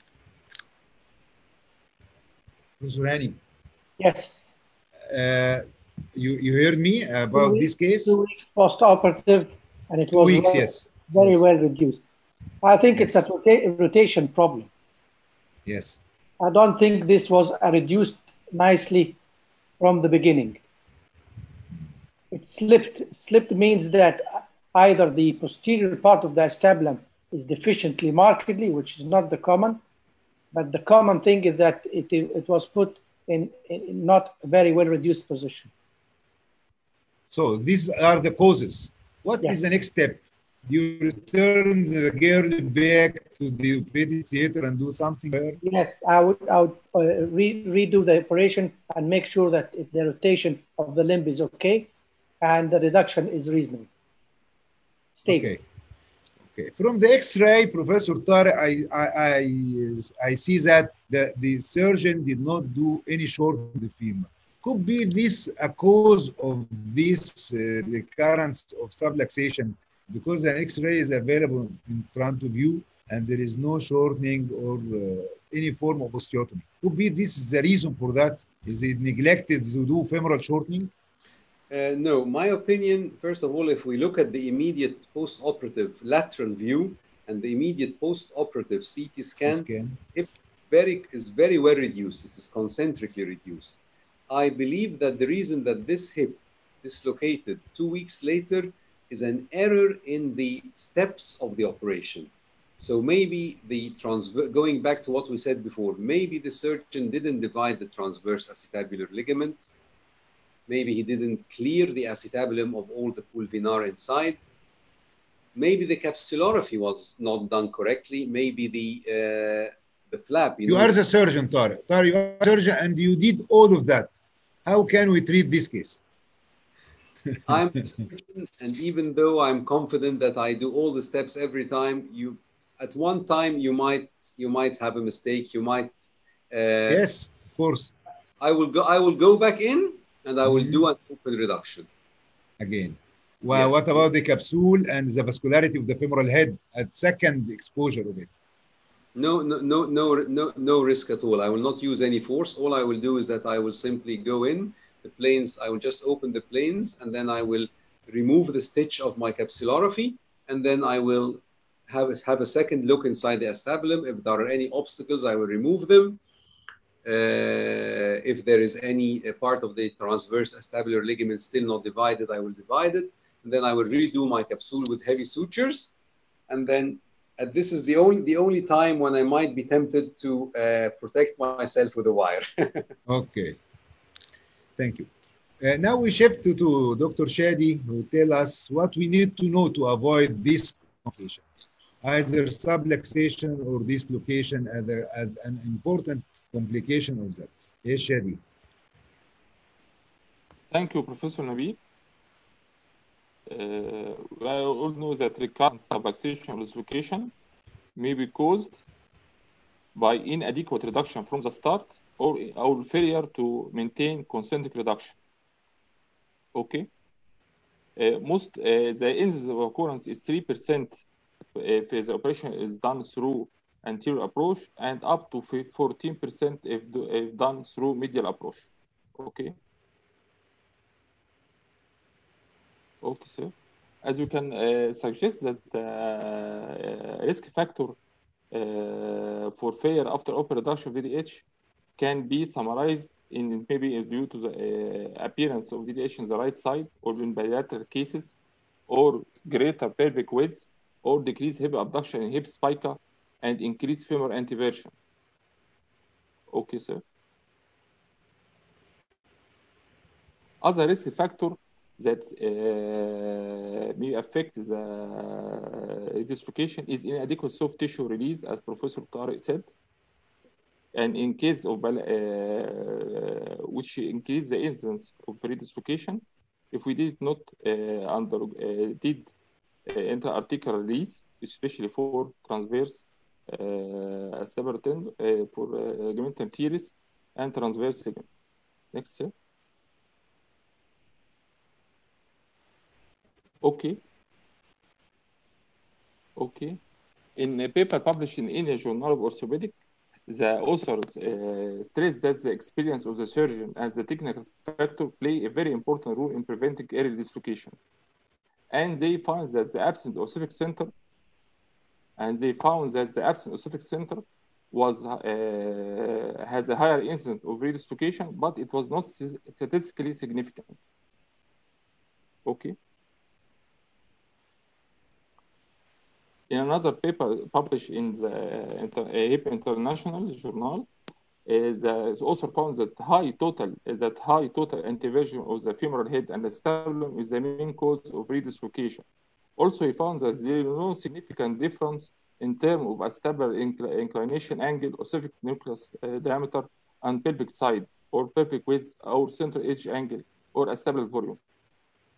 Professor Hani, Yes, uh, you, you heard me about Two this case? two weeks post-operative, and it Two was weeks, well- yes. very Yes. well reduced. I think it's a rota- rotation problem. Yes. I don't think this was reduced nicely from the beginning. It slipped. Slipped means that either the posterior part of the acetabulum is deficiently markedly, which is not the common, but the common thing is that it, it was put in, in not very well reduced position. So these are the causes. What is the next step? You return the girl back to the operating theater and do something there? Yes, I would, I would uh, re- redo the operation and make sure that the rotation of the limb is okay and the reduction is reasonable. Stable. Okay. Okay. From the X-ray, Professor Tariq, I, I, I, I see that the, the surgeon did not do any short of the femur. Could be this a cause of this uh, recurrence of subluxation because an X-ray is available in front of you and there is no shortening or uh, any form of osteotomy. Could be this is the reason for that. Is it neglected to do femoral shortening? Uh, no, my opinion, first of all, if we look at the immediate post-operative lateral view and the immediate post-operative CT scan, Scan. very is very well reduced. It is concentrically reduced. I believe that the reason that this hip dislocated two weeks later is an error in the steps of the operation. So maybe the transver going back to what we said before, maybe the surgeon didn't divide the transverse acetabular ligament. Maybe he didn't clear the acetabulum of all the pulvinar inside. Maybe the capsulorrhaphy was not done correctly. Maybe the uh, the flap. You know, are the surgeon, Tariq. Tariq, you are surgeon and you did all of that. How can we treat this case? I'm and even though I'm confident that I do all the steps every time, you at one time you might you might have a mistake. You might. Uh, yes, of course. I will go. I will go back in and I will Mhm. do an open reduction. Again. Well, Yes. what about the capsule and the vascularity of the femoral head at second exposure of it? No, no, no, no, no, risk at all. I will not use any force. All I will do is that I will simply go in the planes. I will just open the planes and then I will remove the stitch of my capsulorrhaphy and then I will have a, have a second look inside the acetabulum. If there are any obstacles, I will remove them. Uh, if there is any part of the transverse acetabular ligament still not divided, I will divide it. And then I will redo my capsule with heavy sutures. And then this is the only the only time when I might be tempted to uh, protect myself with a wire. Okay. Thank you. Uh, now we shift to, to Dr. Shadi, who tell us what we need to know to avoid this complication, either subluxation or dislocation as, a, as an important complication of that. Yes, Shadi. Thank you, Professor Nabil. Uh, I all know that recurrent subluxation dislocation may be caused by inadequate reduction from the start or, or failure to maintain concentric reduction. Okay. Uh, most uh, the incidence of occurrence is 3% if the operation is done through anterior approach and up to 14% if, if done through medial approach. Okay. Okay, sir. As you can uh, suggest that uh, risk factor uh, for failure after open reduction DDH can be summarized in maybe due to the uh, appearance of DDH in the right side or in bilateral cases or greater pelvic width or decreased hip abduction in hip spica and increased femur anteversion. Okay, sir. Other risk factor that uh, may affect the dislocation is inadequate soft tissue release, as Professor Tariq said. And in case of uh, which increase the incidence of redislocation, if we did not uh, under uh, did uh, intra-articular release, especially for transverse uh, uh, for uh, ligamentum teres and transverse ligament. Next, sir. Okay. Okay. In a paper published in India Journal of Orthopedic, the authors uh, stress that the experience of the surgeon and the technical factor play a very important role in preventing early dislocation. and they found that the absence of ossific center and they found that the absence of ossific center was uh, has a higher incidence of redislocation, but it was not statistically significant. Okay. In another paper published in the inter, HIP International Journal, uh, the author found that high total that high total anteversion of the femoral head and the sternum is the main cause of redislocation. Also, he found that there is no significant difference in terms of acetabular incl inclination angle or ossific nucleus uh, diameter and pelvic side or pelvic width or central edge angle or a stable volume.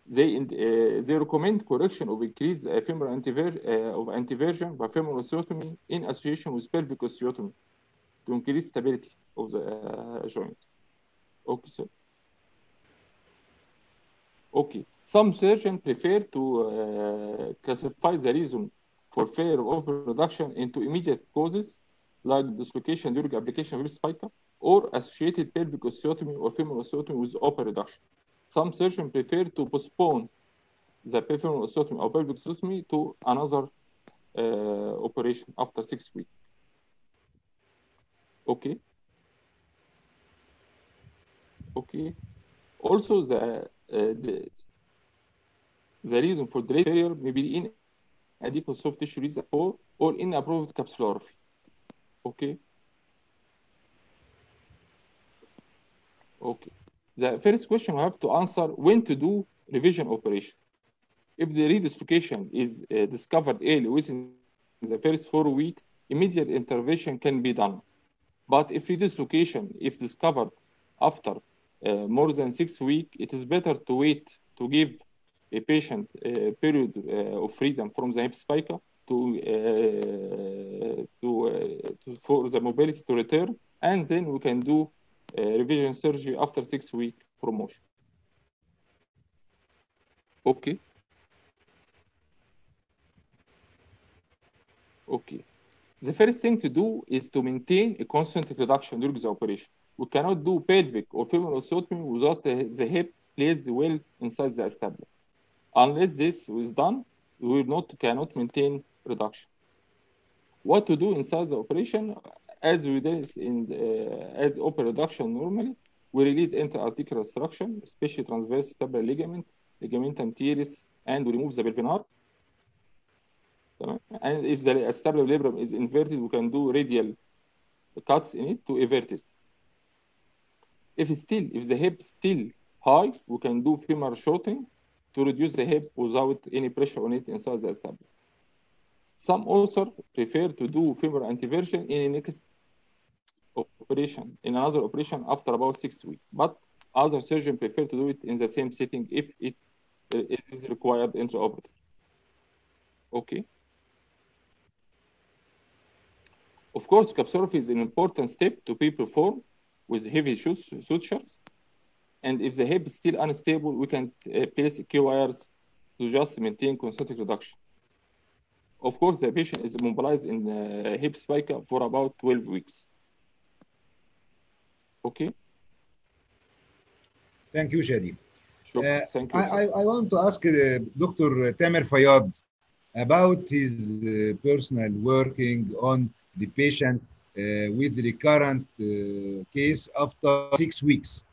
They, uh, they recommend correction of increased uh, femoral antiver uh, of anteversion by femoral osteotomy in association with pelvic osteotomy to increase stability of the uh, joint. Okay, sir. Okay. Some surgeons prefer to uh, classify the reason for failure of reduction into immediate causes like dislocation during application of spica or associated pelvic osteotomy or femoral osteotomy with open reduction. Some surgeons prefer to postpone the femoral osteotomy or pelvic osteotomy to another uh, operation after six weeks. Okay. Okay. Also, the, uh, the the reason for delay failure may be inadequate soft tissue or, or inapproved capsulorrhaphy. Okay. Okay. The first question we have to answer when to do revision operation. If the redislocation is uh, discovered early within the first four weeks, immediate intervention can be done. But if redislocation, is discovered after uh, more than six weeks, it is better to wait to give a patient a period uh, of freedom from the hip spica to, uh, to, uh, to, for the mobility to return, and then we can do Uh, revision surgery after six week promotion. Okay. Okay. The first thing to do is to maintain a constant reduction during the operation. We cannot do pelvic or femoral osteotomy without the, the hip placed well inside the acetabular. Unless this is done, we not cannot maintain reduction. What to do inside the operation? As we did in the, uh, as open reduction normally, we release interarticular structure, especially transverse acetabular ligament, ligamentum teres, and we remove the pulvinar. And if the acetabular labrum is inverted, we can do radial cuts in it to invert it. If still, if the hip still high, we can do femur shortening to reduce the hip without any pressure on it inside the acetabular. Some also prefer to do femoral anteversion in next operation, in another operation after about six weeks. But other surgeons prefer to do it in the same setting if it, it is required intraoperative. Okay. Of course, capsulorrhaphy is an important step to be performed with heavy sutures. And if the hip is still unstable, we can uh, place K-wires to just maintain concentric reduction. Of course, the patient is immobilized in the hip spica for about 12 weeks. Okay. Thank you, Shadi. Sure. Uh, Thank you. I, I, want to ask uh, Dr. Tamer Fayad about his uh, personal working on the patient uh, with recurrent uh, case after six weeks.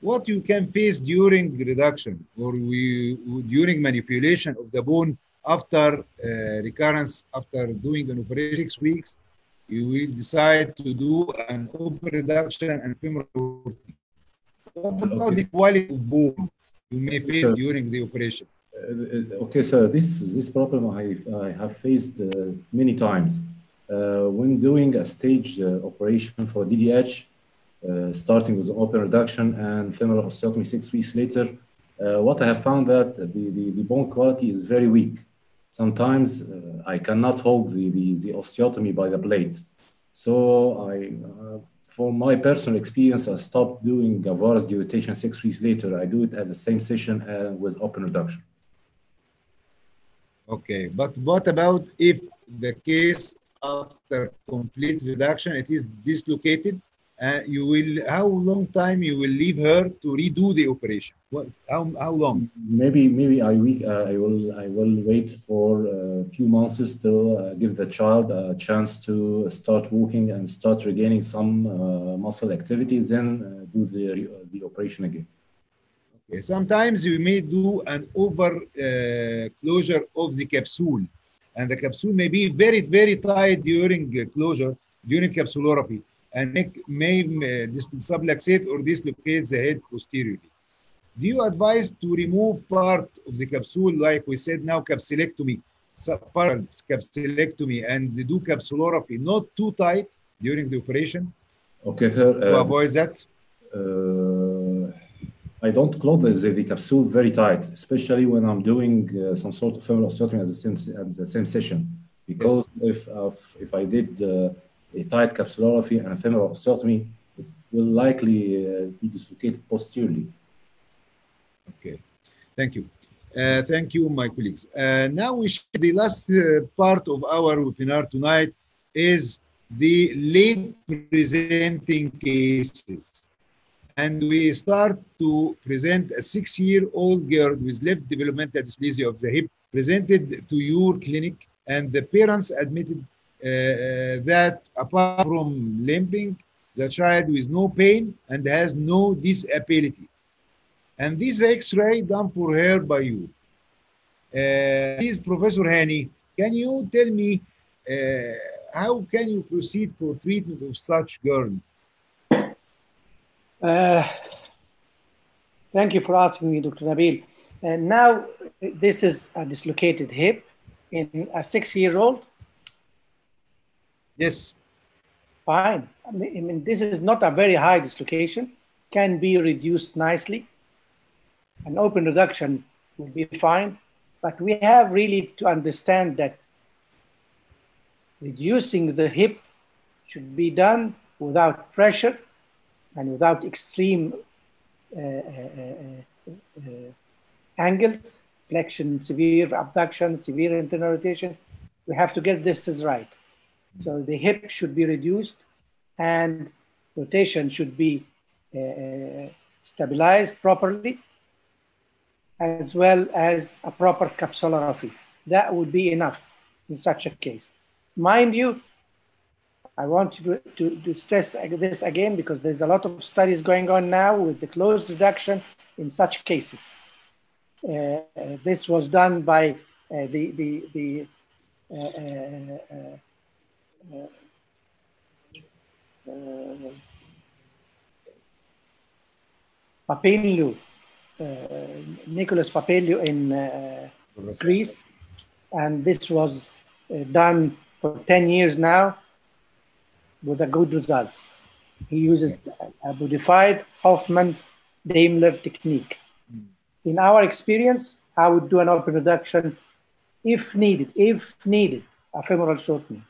What you can face during reduction or we, during manipulation of the bone after uh, recurrence, after doing an operation six weeks, you will decide to do an open reduction and femoral. What about Okay. the quality of bone you may face Sure. during the operation? Uh, okay, so this this problem I, I have faced uh, many times uh, when doing a stage uh, operation for DDH, uh, starting with open reduction and femoral osteotomy six weeks later. Uh, what I have found that the, the, the bone quality is very weak. Sometimes uh, I cannot hold the, the, the osteotomy by the blade. So I, uh, for my personal experience, I stopped doing varus derotation six weeks later. I do it at the same session uh, with open reduction. Okay, but what about if the case after complete reduction, it is dislocated uh, you will how long time you will leave her to redo the operation? What how how long? Maybe maybe I week uh, I will I will wait for a few months to uh, give the child a chance to start walking and start regaining some uh, muscle activity. Then uh, do the the operation again. Okay. Sometimes you may do an over uh, closure of the capsule, and the capsule may be very very tight during uh, closure during capsulorrhaphy, and it may uh, subluxate or dislocate the head posteriorly. Do you advise to remove part of the capsule, like we said now, capsulectomy, capsulectomy, and do capsulorrhaphy not too tight during the operation Okay, sir. to uh, avoid that? uh, I don't close the, the capsule very tight, especially when I'm doing uh, some sort of femoral osteotomy at the same at the same session. Because if if if I did uh, a tight capsulorrhaphy and femoral osteotomy, will likely uh, be dislocated posteriorly. Okay, thank you. Uh, thank you, my colleagues. Uh, now we should, the last uh, part of our webinar tonight is the late presenting cases. And we start to present a six-year-old girl with left developmental dysplasia of the hip presented to your clinic and the parents admitted that apart from limping, the child with no pain and has no disability and this x-ray done for her by you. Uh, please, Professor Hani, can you tell me uh, how can you proceed for treatment of such girl? Uh, thank you for asking me, Dr. Nabil. And now this is a dislocated hip in a six-year-old. Yes. Fine. I mean, this is not a very high dislocation. Can be reduced nicely. An open reduction will be fine. But we have really to understand that reducing the hip should be done without pressure and without extreme uh, uh, uh, uh, angles, flexion, severe abduction, severe internal rotation. We have to get this is right. So the hip should be reduced and rotation should be uh, stabilized properly as well as a proper capsulorrhaphy. That would be enough in such a case. Mind you, I want to, to, to stress this again because there's a lot of studies going on now with the closed reduction in such cases. Uh, uh, this was done by uh, the, the, the uh, uh, Papelio, uh, Nicholas Papelio in uh, Greece, and this was uh, done for 10 years now with a good results. He uses a modified Hoffman Daimler technique. In our experience, I would do an open reduction if needed, if needed, a femoral shortening.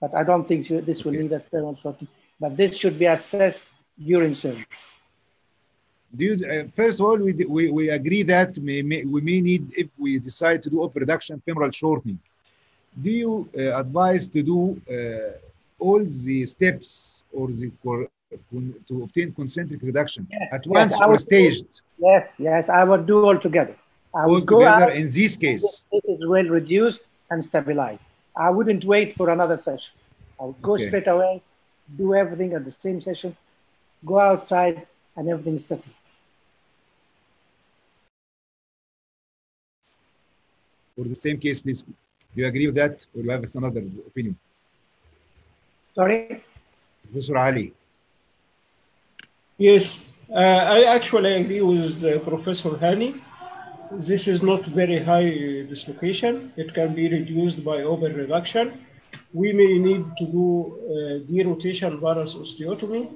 But I don't think this will need a femoral shortening. But this should be assessed during surgery. Do you, uh, first of all, we, we, we agree that may, may, we may need, if we decide to do open reduction, femoral shortening. Do you uh, advise to do uh, all the steps or the to obtain concentric reduction yes, at once yes, or staged? Yes, yes, I would do all together. I all together out, in this case. It is well reduced and stabilized. I wouldn't wait for another session. I would go Okay. straight away, do everything at the same session, go outside, and everything is settled. For the same case, please. Do you agree with that or do you have another opinion? Sorry? Professor Ali. Yes, uh, I actually agree with uh, Professor Hani. This is not very high uh, dislocation. It can be reduced by open reduction. We may need to do uh, derotation varus osteotomy.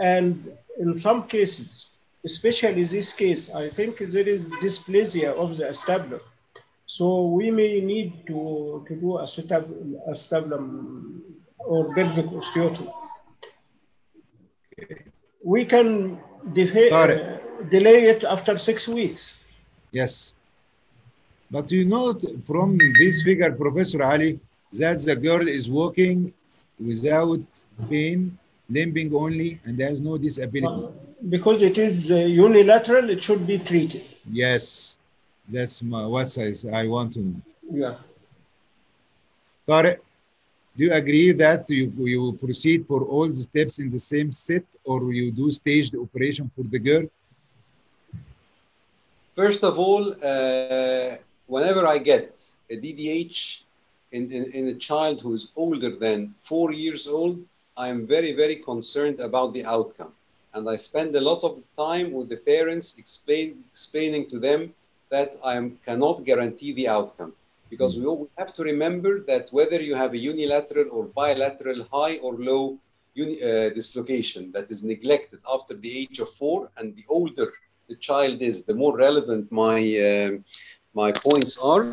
And in some cases, especially this case, I think there is dysplasia of the acetabulum. So we may need to, to do acetab- acetabulum or pelvic osteotomy. We can defa- Sorry. uh, delay it after six weeks. Yes. But you know from this figure, Professor Ali, that the girl is walking without pain limping only, and has no disability. Because it is uh, unilateral, it should be treated. Yes, that's my, what I, I want to know. Yeah. Tariq, do you agree that you, you proceed for all the steps in the same set or you do staged operation for the girl? First of all, uh, whenever I get a DDH in, in, in a child who is older than four years old, I am very, very concerned about the outcome. And I spend a lot of time with the parents explain, explaining to them that I am, cannot guarantee the outcome. Because we always have to remember that whether you have a unilateral or bilateral high or low uni, uh, dislocation that is neglected after the age of four, and the older the child is, the more relevant my, uh, my points are,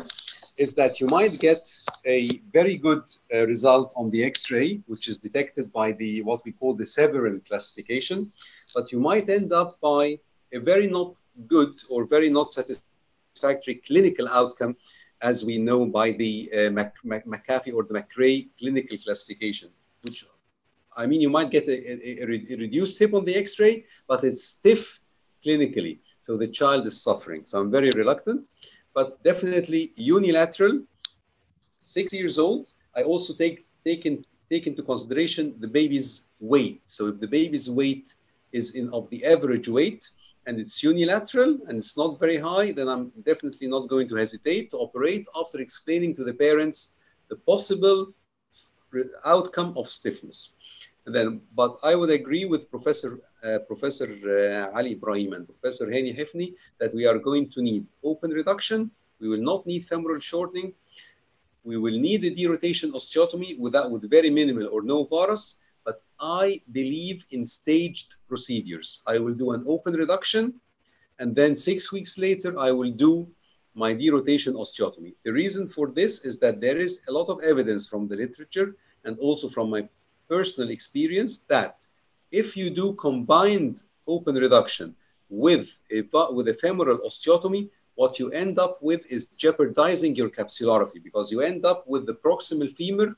is that you might get a very good uh, result on the X-ray, which is detected by the what we call the Severin classification, but you might end up by a very not good or very not satisfactory clinical outcome, as we know by the uh, Mac McAfee or the McRae clinical classification, which I mean, you might get a, a, a reduced hip on the X-ray, but it's stiff clinically. So the child is suffering. So I'm very reluctant, but definitely unilateral, six years old. I also take, take, in, take into consideration the baby's weight. So if the baby's weight is in of the average weight and it's unilateral and it's not very high, then I'm definitely not going to hesitate to operate after explaining to the parents the possible outcome of stiffness. And then, but I would agree with Professor Professor uh, Ali Ibrahim and Professor Hani Hifni that we are going to need open reduction. We will not need femoral shortening. We will need a derotation osteotomy without with very minimal or no varus. But I believe in staged procedures. I will do an open reduction, and then six weeks later I will do my derotation osteotomy. The reason for this is that there is a lot of evidence from the literature and also from my personal experience that if you do combined open reduction with a, with a femoral osteotomy, what you end up with is jeopardizing your capsulorrhaphy because you end up with the proximal femur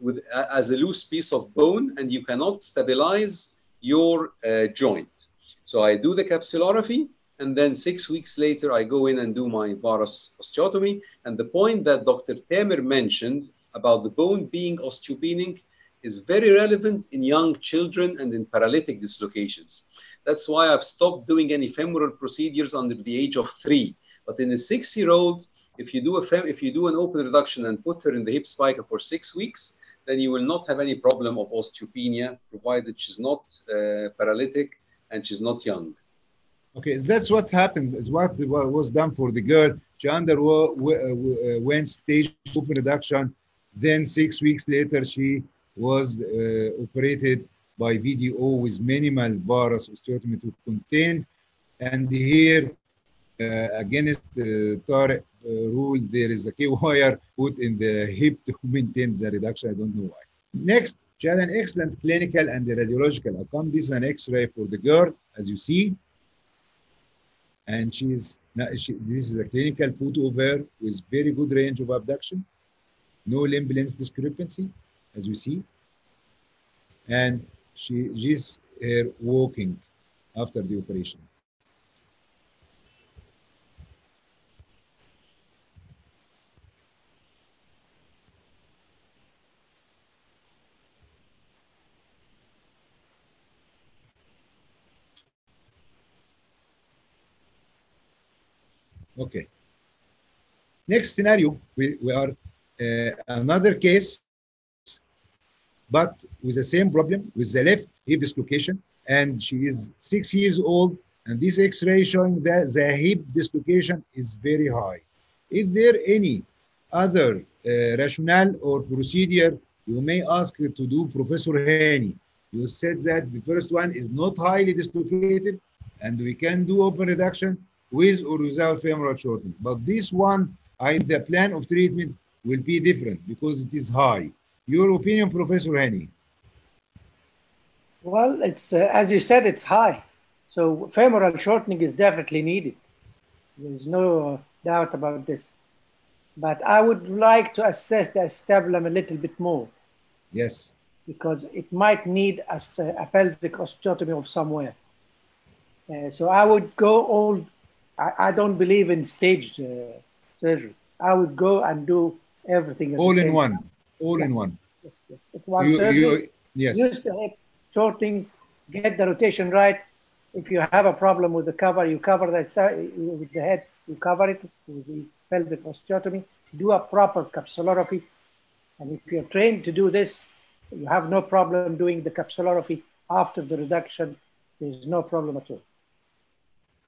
with as a loose piece of bone and you cannot stabilize your uh, joint. So I do the capsulorrhaphy and then six weeks later I go in and do my varus osteotomy. And the point that Dr. Tamer mentioned about the bone being osteopenic is very relevant in young children and in paralytic dislocations. That's why I've stopped doing any femoral procedures under the age of three. But in a six-year-old, if you do a fem- if you do an open reduction and put her in the hip spica for six weeks, then you will not have any problem of osteopenia, provided she's not uh, paralytic and she's not young. Okay, that's what happened. What was done for the girl. She underwent stage open reduction. Then six weeks later, she was uh, operated by VDO with minimal varus osteotomy to contain. And here, uh, against the uh, rule, there is a K-wire put in the hip to maintain the reduction. I don't know why. Next, she had an excellent clinical and radiological outcome. This is an X-ray for the girl, as you see. And she's she, this is a clinical photo of her with very good range of abduction, no limb length discrepancy, as you see. And she she's here walking after the operation. Okay. Next scenario, we, we are uh, another case, but with the same problem, with the left hip dislocation, and she is six years old, and this X-ray showing that the hip dislocation is very high. Is there any other uh, rationale or procedure you may ask to do, Professor Hani? You said that the first one is not highly dislocated, and we can do open reduction with or without femoral shortening. But this one, I, the plan of treatment will be different because it is high. Your opinion, Professor Hani? Well, it's uh, as you said, it's high. So femoral shortening is definitely needed. There's no doubt about this. But I would like to assess the acetabulum a little bit more. Yes. because it might need a pelvic osteotomy of somewhere. Uh, so I would go all, I, I don't believe in staged uh, surgery. I would go and do everything. All in one. time. All in Yes. It's one You- surgery. yes. Use the hip shorting, get the rotation right. If you have a problem with the cover, you cover side with the head, you cover it with the pelvic osteotomy. Do a proper capsulorrhaphy. And if you're trained to do this, you have no problem doing the capsulorrhaphy after the reduction. There's no problem at all.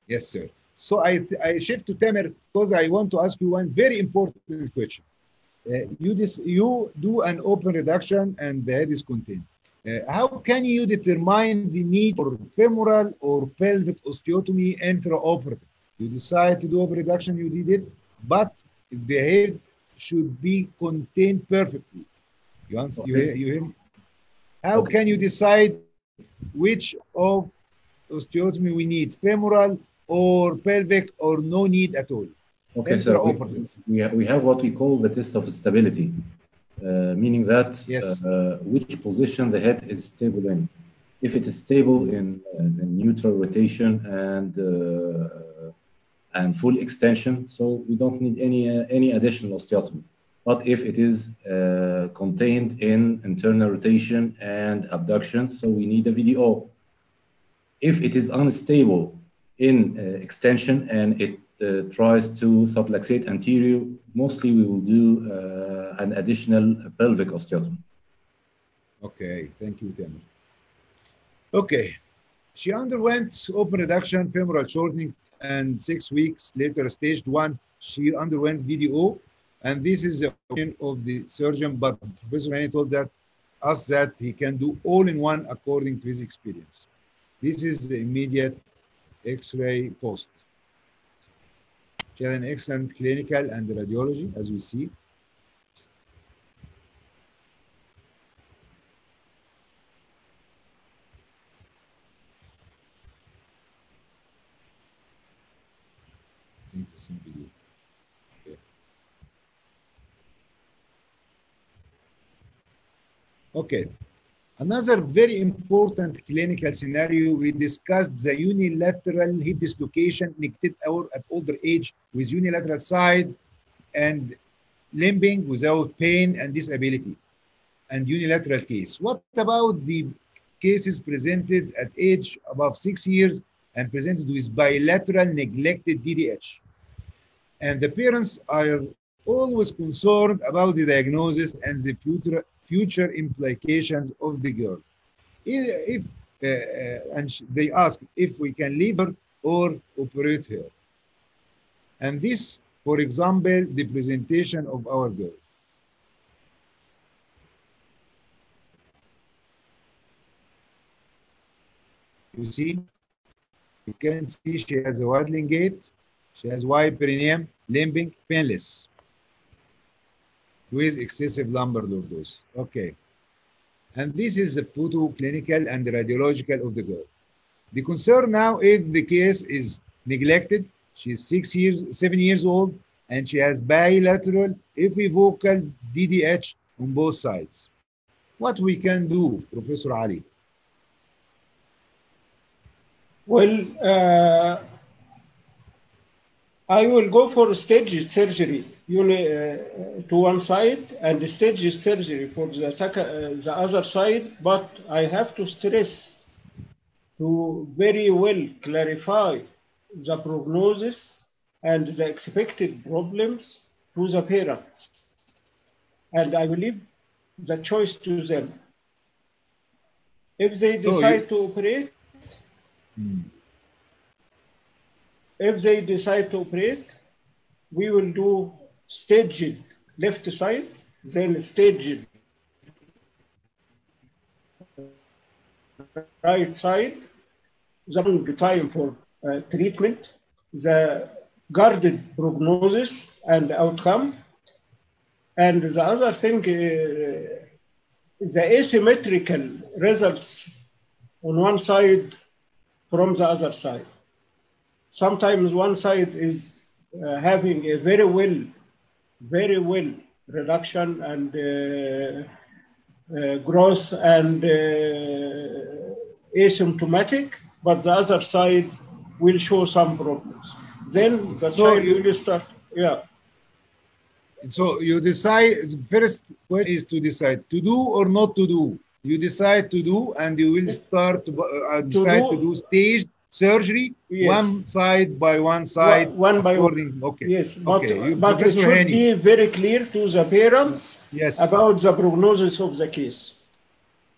Yes, sir. So I, I shift to Tamer because I want to ask you one very important question. Uh, you, dis, you do an open reduction and the head is contained. Uh, how can you determine the need for femoral or pelvic osteotomy intraoperative? You decide to do open reduction, you did it, but the head should be contained perfectly. You, understand, you, hear- you hear me? How Okay. can you decide which of osteotomy we need, femoral or pelvic or no need at all? Okay, so we, we, we have what we call the test of stability, uh, meaning that Yes. uh, which position the head is stable in. If it is stable in, uh, in neutral rotation and uh, and full extension, so we don't need any uh, any additional osteotomy. But if it is uh, contained in internal rotation and abduction, so we need a VDO. If it is unstable in uh, extension and it tries to subluxate anterior, mostly we will do uh, an additional pelvic osteotomy. Okay, thank you, Tamer. Okay, she underwent open reduction, femoral shortening, and six weeks later, stage one, she underwent VDO, and this is the opinion of the surgeon. But Professor Hani told that us that he can do all in one according to his experience. This is the immediate X-ray post. She had an excellent clinical and radiology, as we see. Okay. Another very important clinical scenario, we discussed the unilateral hip dislocation neglected our at older age with unilateral side and limping without pain and disability and unilateral case. What about the cases presented at age above six years and presented with bilateral neglected DDH? And the parents are always concerned about the diagnosis and the future future implications of the girl. If, uh, uh, and they ask if we can leave her or operate her. And this, for example, the presentation of our girl. You see, you can see she has a waddling gait, she has wide perineum, limping, painless with excessive lumbar lordosis. Okay. And this is the photo clinical and radiological of the girl. The concern now is the case is neglected. She's six years, seven years old, and she has bilateral equivocal DDH on both sides. What we can do, Professor Ali? Well, uh, I will go for staged surgery uni, uh, to one side and staged surgery for the, uh, the other side, but I have to stress to very well clarify the prognosis and the expected problems to the parents. And I will leave the choice to them. If they So you- decide to operate, if they decide to operate, we will do staged left side, then staged right side, the long time for uh, treatment, the guarded prognosis and outcome. And the other thing, uh, the asymmetrical results on one side from the other side. Sometimes one side is uh, having a very well, very well reduction and uh, uh, growth and uh, asymptomatic, but the other side will show some problems. Then the So child you- will start, yeah. So you decide, first question is to decide to do or not to do. You decide to do and you will start to uh, decide to do- do staged surgery, Yes. one side by one side. One- one by one. Okay. Yes, but, Okay, you- but it should Hani. be very clear to the parents Yes. about the prognosis of the case.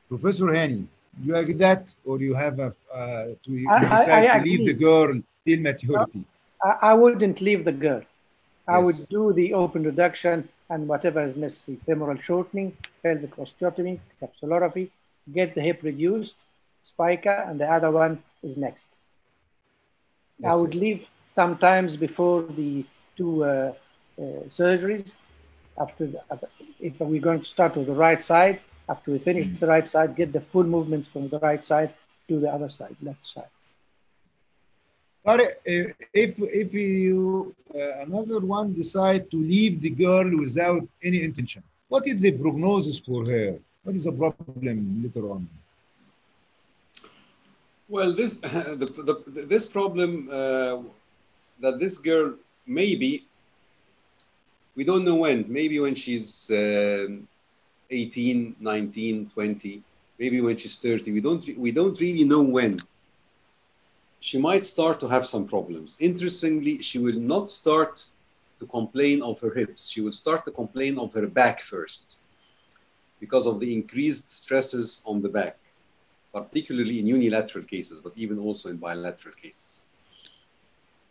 Professor Hani, you agree that or you have a, uh, to you I- I- decide I to leave the girl till maturity? I, I wouldn't leave the girl. I Yes. would do the open reduction and whatever is necessary, femoral shortening, pelvic osteotomy, capsulorrhaphy, get the hip reduced, spica, and the other one is next. I would sir. leave sometimes before the two uh, uh, surgeries. After, the, after- if we're going to start with the right side, after we finish the right side, get the full movements from the right side to the other side, left side. But if if you uh, another one decide to leave the girl without any intention, what is the prognosis for her? What is the problem later on? Well, this the, the, this problem uh, that this girl maybe we don't know when. Maybe when she's um 18, 19, 20. Maybe when she's 30. We don't we don't really know when. She might start to have some problems. Interestingly, she will not start to complain of her hips. She will start to complain of her back first because of the increased stresses on the back particularly in unilateral cases, but even also in bilateral cases.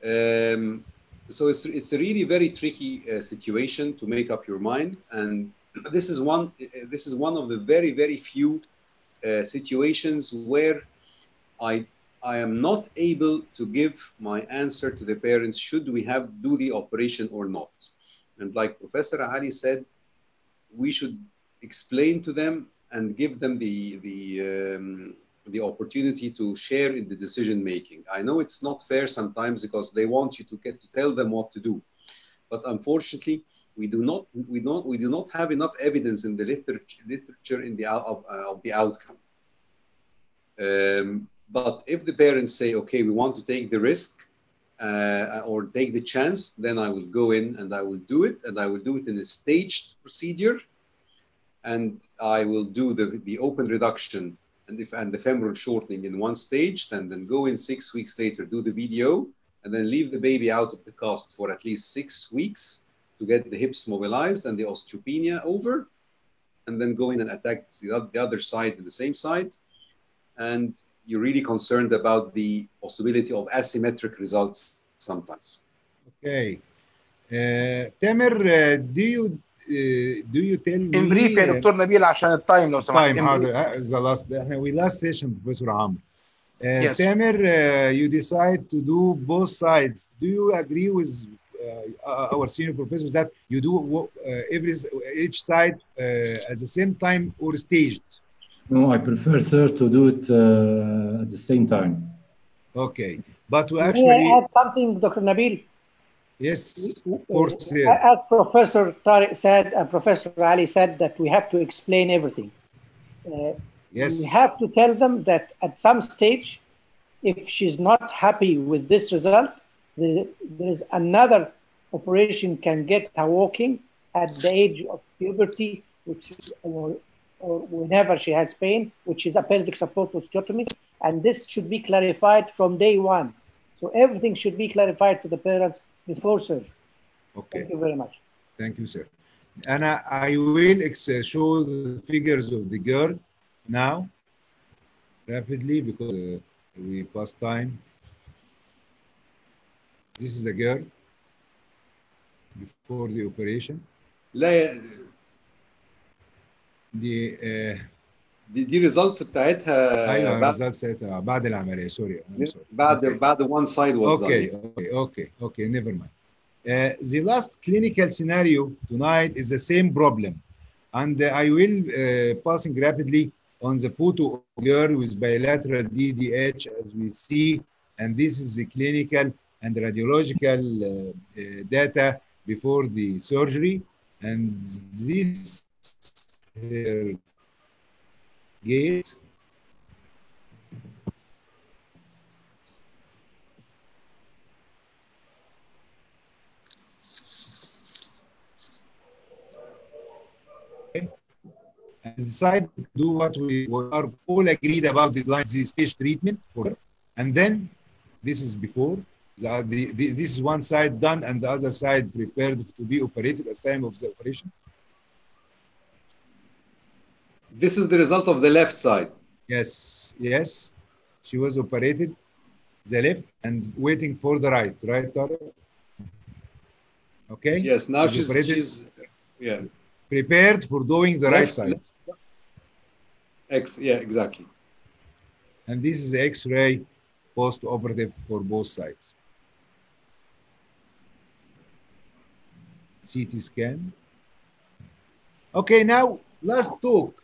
Um, so it's, it's a really very tricky uh, situation to make up your mind, and this is one this is one of the very very few uh, situations where I I am not able to give my answer to the parents should we have do the operation or not. And like Professor Ali said, we should explain to them and give them the the um, the opportunity to share in the decision making. I know it's not fair sometimes because they want you to get to tell them what to do, but unfortunately, we do not we don't we do not have enough evidence in the literature literature in the of, uh, of the outcome. Um, but if the parents say, okay, we want to take the risk uh, or take the chance, then I will go in and I will do it, and I will do it in a staged procedure and I will do the, the open reduction and, if, and the femoral shortening in one stage, and then go in six weeks later, do the VDO, and then leave the baby out of the cast for at least six weeks to get the hips mobilized and the osteopenia over, and then go in and attack the, the other side and the same side. And you're really concerned about the possibility of asymmetric results sometimes. Okay. Uh, uh, do you do you tell me ان بريف يا uh, دكتور نبيل عشان التايم لو سمحت time In brief. حاضر uh, the last احنا we last session Professor Amr. Uh, Yes. Tamer, uh, you decide to do both sides. Do you agree with uh, our senior professors that you do uh, every each side uh, at the same time or staged? No, I prefer sir to do it uh, at the same time. Okay, but to May I actually add something, Dr. Nabil? yes, of course. Uh, yeah. As Professor Tariq said, and Professor Ali said, that we have to explain everything. Uh, Yes. We have to tell them that at some stage, if she's not happy with this result, there, there is another operation can get her walking at the age of puberty, which or, or whenever she has pain, which is a pelvic support osteotomy, and this should be clarified from day one. So everything should be clarified to the parents before, sir. Okay. Thank you very much. Thank you, sir. And I, I will show the figures of the girl now rapidly because uh, we pass time. This is the girl before the operation. the uh, دي, دي results بتاعتها ايوه بعد الريزلت ساعتها بعد العمليه سوري I'm sorry. بعد Okay. بعد one side was Okay, done. okay, okay, okay, never mind. Uh, the last clinical scenario tonight is the same problem. And uh, I will uh, passing rapidly on the photo of girl with bilateral DDH as we see. And this is the clinical and radiological uh, uh, data before the surgery. And this her gait. Okay. And decide to do what we, we are all agreed about the the stage treatment for and then this is before the, the, this is one side done and the other side prepared to be operated as time of the operation This is the result of the left side. Yes, yes. She was operated the left and waiting for the right, right, Tara? Okay? Yes, now She's she's, she's yeah. prepared for doing the right Left- side. X, yeah, exactly. And this is the X-ray post-operative for both sides. CT scan. Okay, now last talk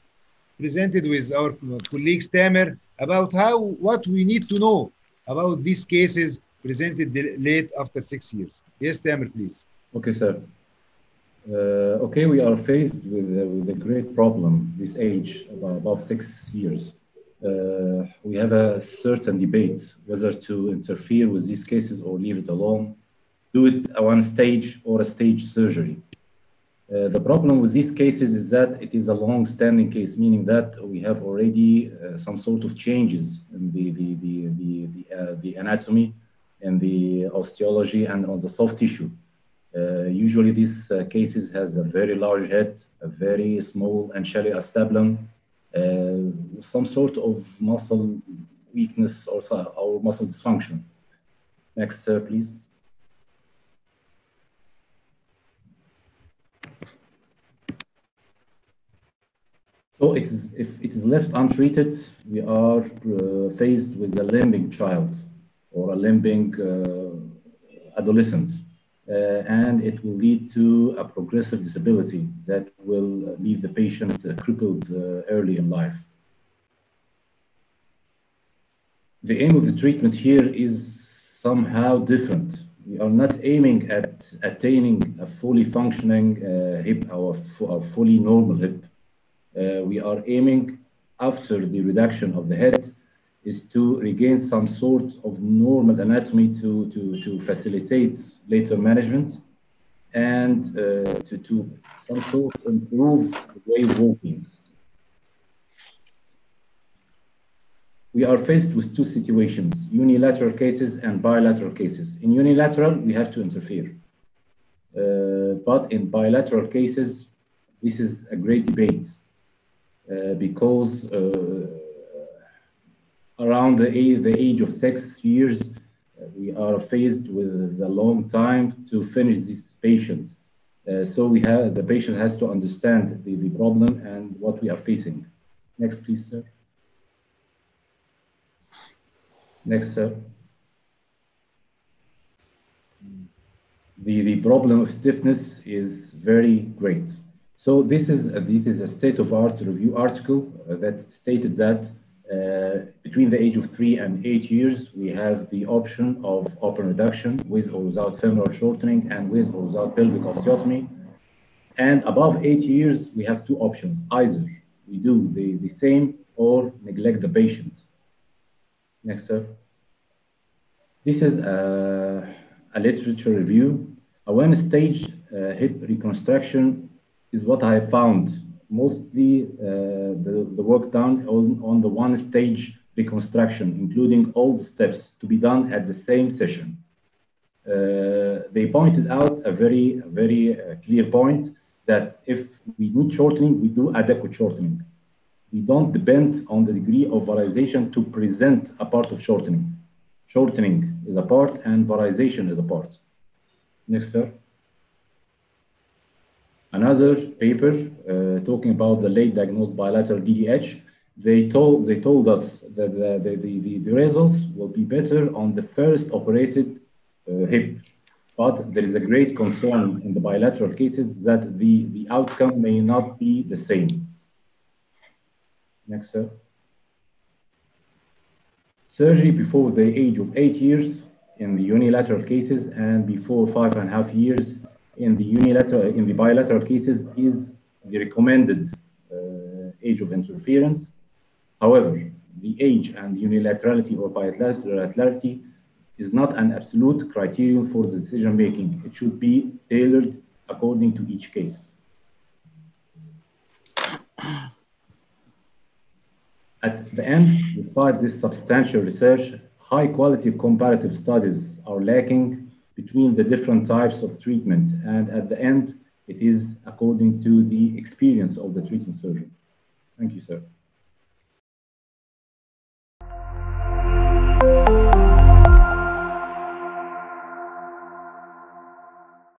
presented with our colleague Stamer about how what we need to know about these cases presented late after six years. Yes, Tamer, please. Okay, sir. Uh, okay, we are faced with, uh, with a great problem this age, above six years. Uh, we have a certain debate whether to interfere with these cases or leave it alone, do it at one stage or a stage surgery. Uh, the problem with these cases is that it is a long-standing case, meaning that we have already uh, some sort of changes in the, the, the, the, the, uh, the anatomy and the osteology and on the soft tissue. Uh, usually these uh, cases has a very large head, a very small and shallow acetabulum, some sort of muscle weakness or, or muscle dysfunction. Next, uh, please. So it is, if it is left untreated, we are uh, faced with a limbing child or a limbing uh, adolescent, uh, and it will lead to a progressive disability that will leave the patient uh, crippled uh, early in life. The aim of the treatment here is somehow different. We are not aiming at attaining a fully functioning uh, hip or a fully normal hip we are aiming after the reduction of the head is to regain some sort of normal anatomy to, to, to facilitate later management and uh, to, to some sort of improve the way of walking. We are faced with two situations, unilateral cases and bilateral cases. In unilateral, we have to interfere. Uh, but in bilateral cases, this is a great debate uh, because uh, around the age, the age of six years, uh, we are faced with a long time to finish these patients. Uh, so we have the patient has to understand the, the problem and what we are facing. Next, please, sir. Next, sir. The, the problem of stiffness is very great. So this is a, this is a state-of-art review article uh, that stated that uh, between the age of three and eight years, we have the option of open reduction with or without femoral shortening and with or without pelvic osteotomy. And above eight years, we have two options. Either we do the, the same or neglect the patient. Next, sir. This is a, a literature review. A one-stage uh, hip reconstruction is what I found. Mostly uh, the, the work done on, on the one stage reconstruction, including all the steps to be done at the same session. Uh, they pointed out a very, very uh, clear point that if we need shortening, we do adequate shortening. We don't depend on the degree of varization to present a part of shortening. Shortening is a part and varization is a part. Next, sir. Another paper uh, talking about the late diagnosed bilateral DDH. They told they told us that the, the, the, the results will be better on the first operated uh, hip, but there is a great concern in the bilateral cases that the, the outcome may not be the same. Next, sir. Surgery before the age of eight years in the unilateral cases and before five and a half years in the unilateral, in the bilateral cases is the recommended uh, age of interference. However, the age and unilaterality or bilaterality is not an absolute criterion for the decision making. It should be tailored according to each case. At the end, despite this substantial research, high quality comparative studies are lacking between the different types of treatment. And at the end, it is according to the experience of the treating surgeon. Thank you, sir.